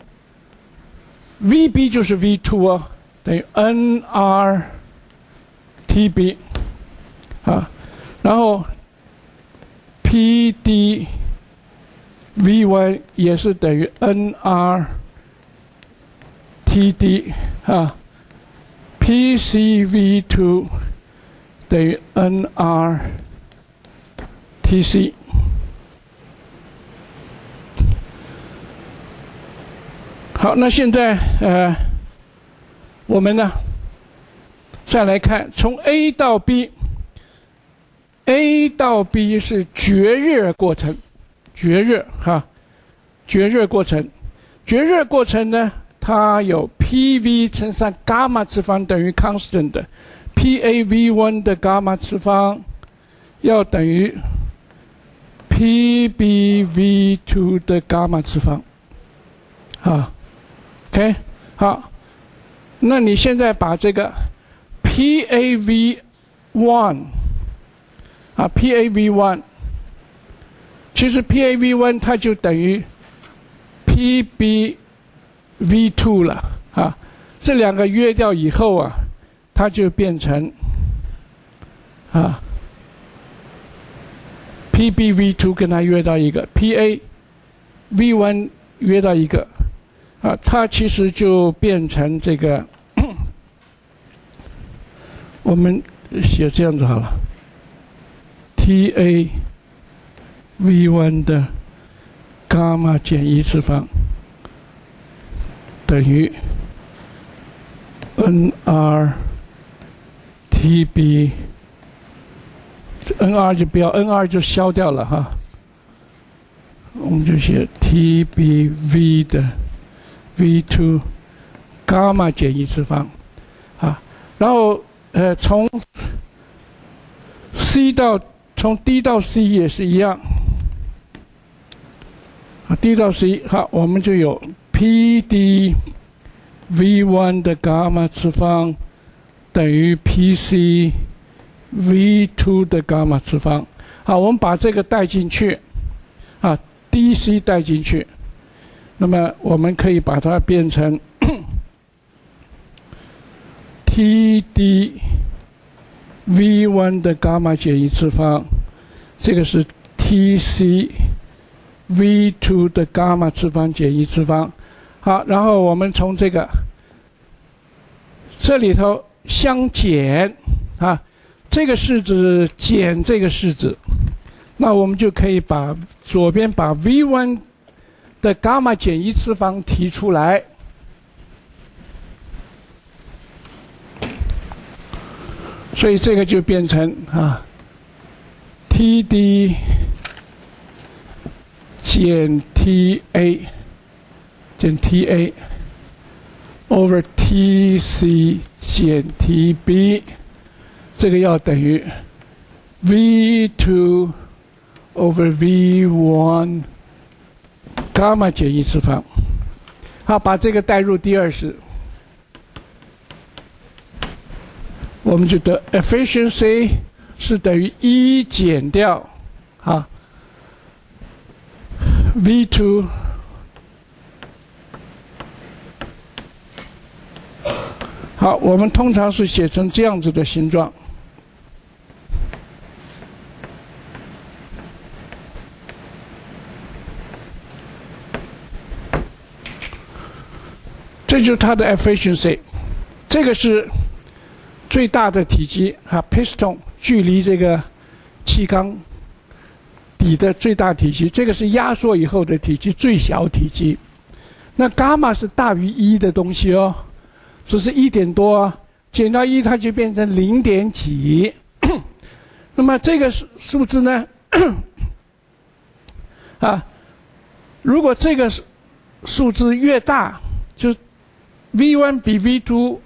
，Vb 就是 V2 哦，等于 nRTb 啊，然后 PdV1 也是等于 nRTd 啊。PCV2 等于 nRTc。好，那现在呃，我们呢再来看从 A 到 B，A 到 B 是绝热过程，绝热哈，绝热过程，绝热过程呢？它有 Pv 乘上伽马次方等于 constant 的，PaV1 的伽马次方要等于 PbV2 的伽马次方，啊，OK，好，那你现在把这个 PaV1 啊，PaV1，其实 PaV1 它就等于 Pb。V two 了啊，这两个约掉以后啊，它就变成啊，P B V two 跟它约到一个 P A V one 约到一个啊，它其实就变成这个，我们写这样子好了，T A V one 的伽马减一次方。等于 n r t b，n r 就不要 n r 就消掉了哈，我们就写 t b v 的 v two 伽马减一次方，啊，然后呃从 c 到从 d 到 c 也是一样，啊 d 到 c 好，我们就有。Pd V1 的伽马次方等于 Pc V2 的伽马次方。好，我们把这个带进去，啊，Dc 带进去，那么我们可以把它变成 Td V1 的伽马减一次方，这个是 Tc V2 的伽马次方减一次方。好，然后我们从这个这里头相减啊，这个式子减这个式子，那我们就可以把左边把 v one 的伽马减一次方提出来，所以这个就变成啊，Td 减 Ta。减 Ta over Tc 减 TB，这个要等于 V two over V one 伽马减一次方，好，把这个代入第二式。我们就得 efficiency 是等于一减掉啊 V two。好，我们通常是写成这样子的形状。这就是它的 efficiency，这个是最大的体积啊，piston 距离这个气缸底的最大体积，这个是压缩以后的体积，最小体积。那伽马是大于一的东西哦，只是一点多，减到一它就变成零点几。那么这个数数字呢？啊，如果这个数数字越大，就 v one 比 v two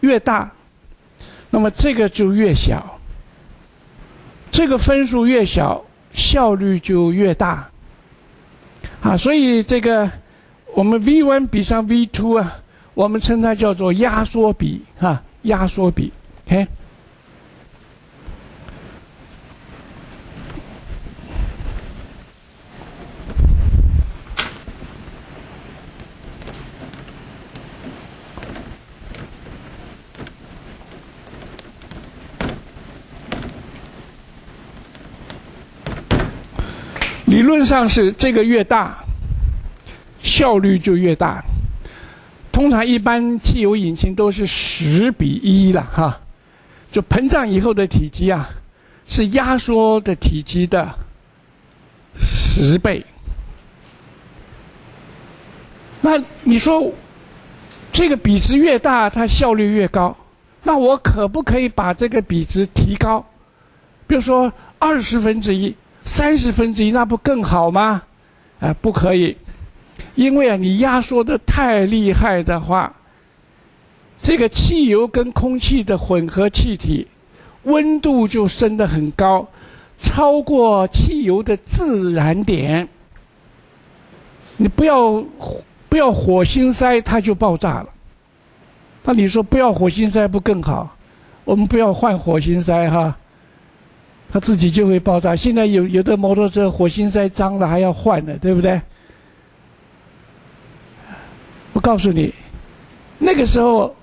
越大，那么这个就越小。这个分数越小，效率就越大。啊，所以这个我们 v one 比上 v two 啊，我们称它叫做压缩比，哈，压缩比，OK。理论上是这个越大，效率就越大。通常一般汽油引擎都是十比一了哈，就膨胀以后的体积啊，是压缩的体积的十倍。那你说这个比值越大，它效率越高，那我可不可以把这个比值提高？比如说二十分之一。三十分之一，那不更好吗？啊，不可以，因为啊，你压缩的太厉害的话，这个汽油跟空气的混合气体温度就升得很高，超过汽油的自燃点。你不要不要火星塞，它就爆炸了。那你说不要火星塞不更好？我们不要换火星塞哈。它自己就会爆炸。现在有有的摩托车火星塞脏了还要换的，对不对？我告诉你，那个时候，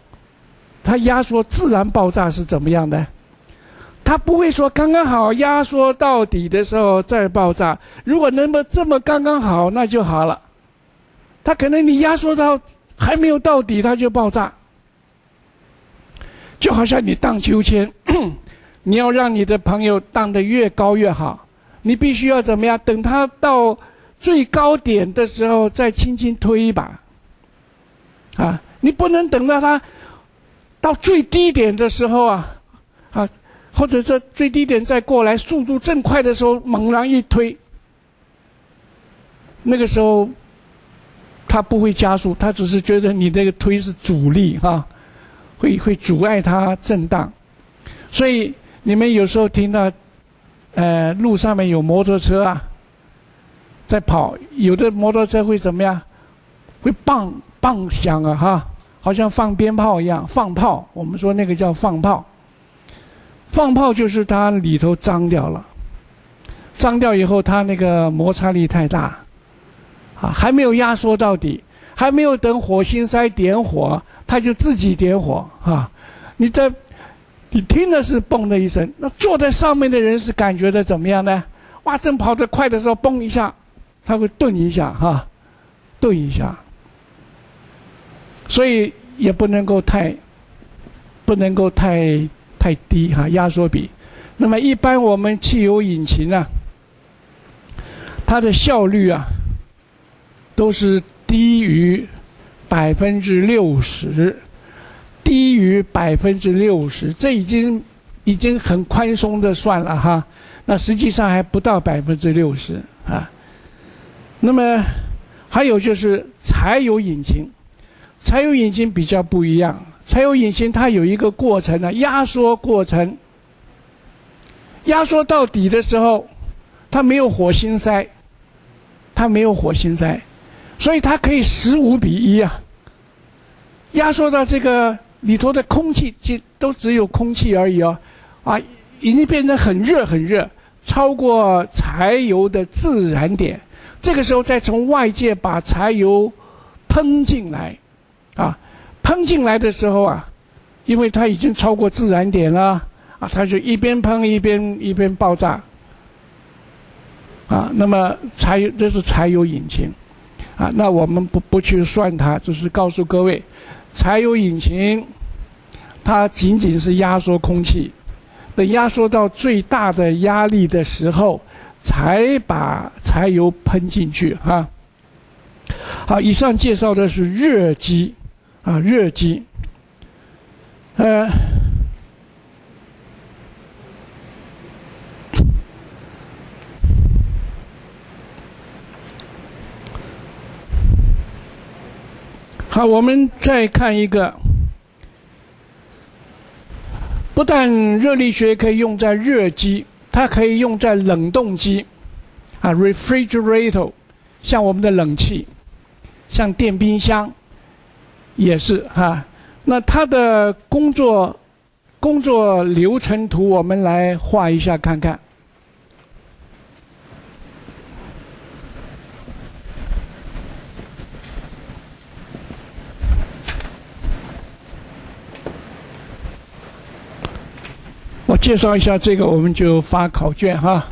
它压缩自然爆炸是怎么样的？它不会说刚刚好压缩到底的时候再爆炸。如果能够这么刚刚好，那就好了。它可能你压缩到还没有到底，它就爆炸。就好像你荡秋千。你要让你的朋友荡得越高越好，你必须要怎么样？等他到最高点的时候再轻轻推一把，啊，你不能等到它到最低点的时候啊，啊，或者这最低点再过来速度正快的时候猛然一推，那个时候他不会加速，他只是觉得你这个推是阻力哈，会会阻碍它震荡，所以。你们有时候听到，呃，路上面有摩托车啊，在跑，有的摩托车会怎么样？会棒棒响啊，哈，好像放鞭炮一样，放炮。我们说那个叫放炮。放炮就是它里头脏掉了，脏掉以后，它那个摩擦力太大，啊，还没有压缩到底，还没有等火星塞点火，它就自己点火，哈，你在。你听的是“嘣”的一声，那坐在上面的人是感觉的怎么样呢？哇，正跑得快的时候，嘣一下，他会顿一下，哈，顿一下。所以也不能够太，不能够太太低哈，压缩比。那么一般我们汽油引擎啊，它的效率啊，都是低于百分之六十。低于百分之六十，这已经已经很宽松的算了哈。那实际上还不到百分之六十啊。那么还有就是柴油引擎，柴油引擎比较不一样。柴油引擎它有一个过程呢，压缩过程。压缩到底的时候，它没有火星塞，它没有火星塞，所以它可以十五比一啊，压缩到这个里头的空气，就都只有空气而已哦，啊，已经变成很热很热，超过柴油的自燃点。这个时候再从外界把柴油喷进来，啊，喷进来的时候啊，因为它已经超过自燃点了，啊，它就一边喷一边一边爆炸，啊，那么柴油这是柴油引擎，啊，那我们不不去算它，只是告诉各位，柴油引擎它仅仅是压缩空气，等压缩到最大的压力的时候。才把柴油喷进去啊！好，以上介绍的是热机啊，热机。呃，好，我们再看一个，不但热力学可以用在热机。它可以用在冷冻机，啊，refrigerator，像我们的冷气，像电冰箱，也是哈。那他的工作工作流程图，我们来画一下看看。我介绍一下这个，我们就发考卷哈。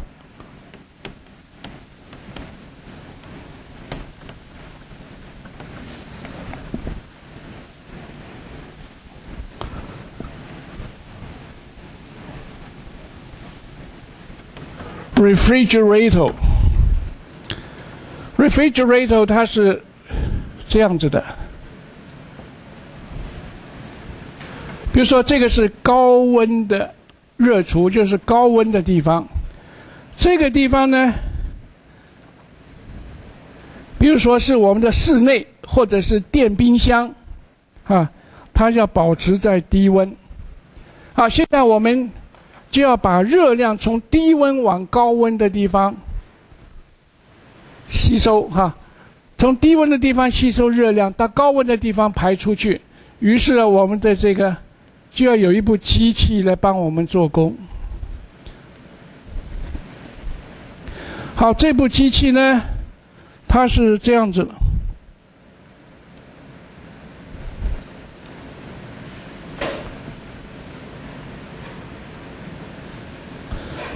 Refrigerator，refrigerator 它是这样子的，比如说这个是高温的。热厨就是高温的地方，这个地方呢，比如说是我们的室内或者是电冰箱，啊，它要保持在低温。好，现在我们就要把热量从低温往高温的地方吸收，哈，从低温的地方吸收热量到高温的地方排出去。于是呢，我们的这个。就要有一部机器来帮我们做工。好，这部机器呢，它是这样子，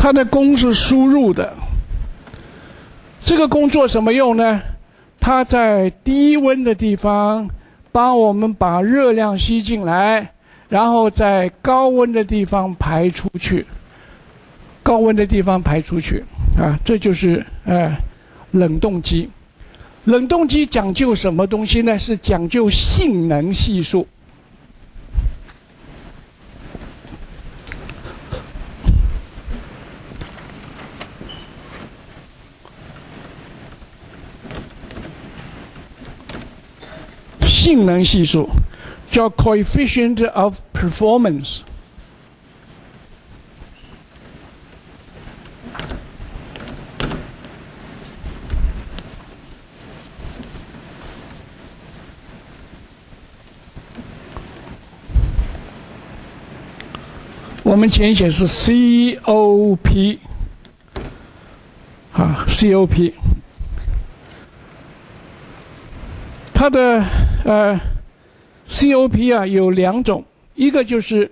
它的功是输入的。这个工做什么用呢？它在低温的地方帮我们把热量吸进来。然后在高温的地方排出去，高温的地方排出去，啊，这就是呃冷冻机。冷冻机讲究什么东西呢？是讲究性能系数。性能系数。叫 coefficient of performance。我们简写是 COP，啊，COP，它的呃。COP 啊有两种，一个就是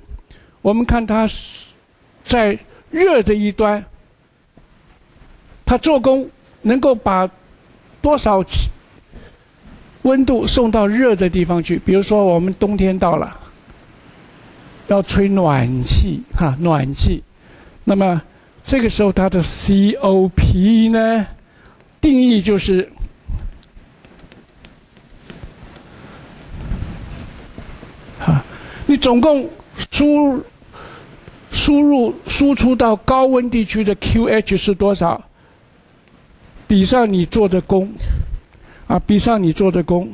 我们看它在热的一端，它做工能够把多少温度送到热的地方去。比如说我们冬天到了，要吹暖气哈，暖气，那么这个时候它的 COP 呢定义就是。啊你总共输输入输出到高温地区的 QH 是多少？比上你做的功，啊，比上你做的功，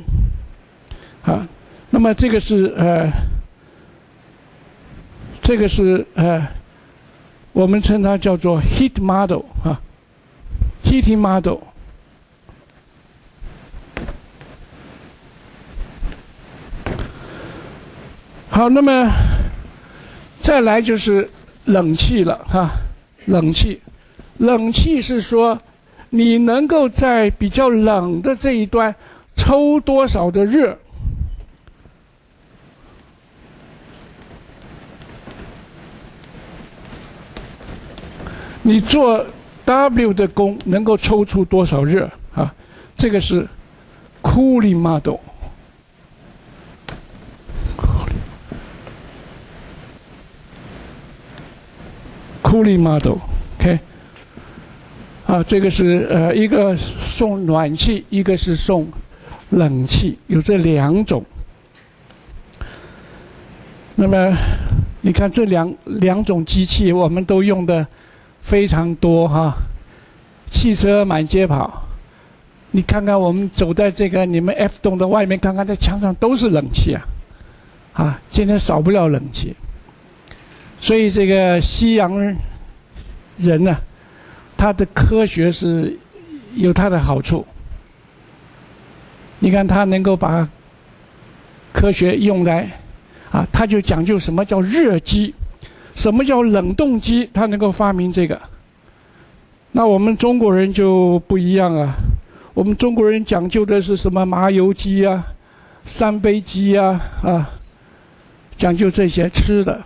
啊，那么这个是呃，这个是呃，我们称它叫做 heat model 啊，heating model。好，那么再来就是冷气了哈，冷气，冷气是说你能够在比较冷的这一端抽多少的热。你做 W 的功能够抽出多少热啊？这个是 cooling model。Cooling model，OK，啊，这个是呃一个送暖气，一个是送冷气，有这两种。那么你看这两两种机器，我们都用的。非常多哈，汽车满街跑，你看看我们走在这个你们 F 栋的外面，看看在墙上都是冷气啊，啊，今天少不了冷气。所以这个西洋人呢，他的科学是有他的好处。你看他能够把科学用来啊，他就讲究什么叫热机。什么叫冷冻机？他能够发明这个，那我们中国人就不一样啊。我们中国人讲究的是什么麻油鸡啊、三杯鸡啊啊，讲究这些吃的。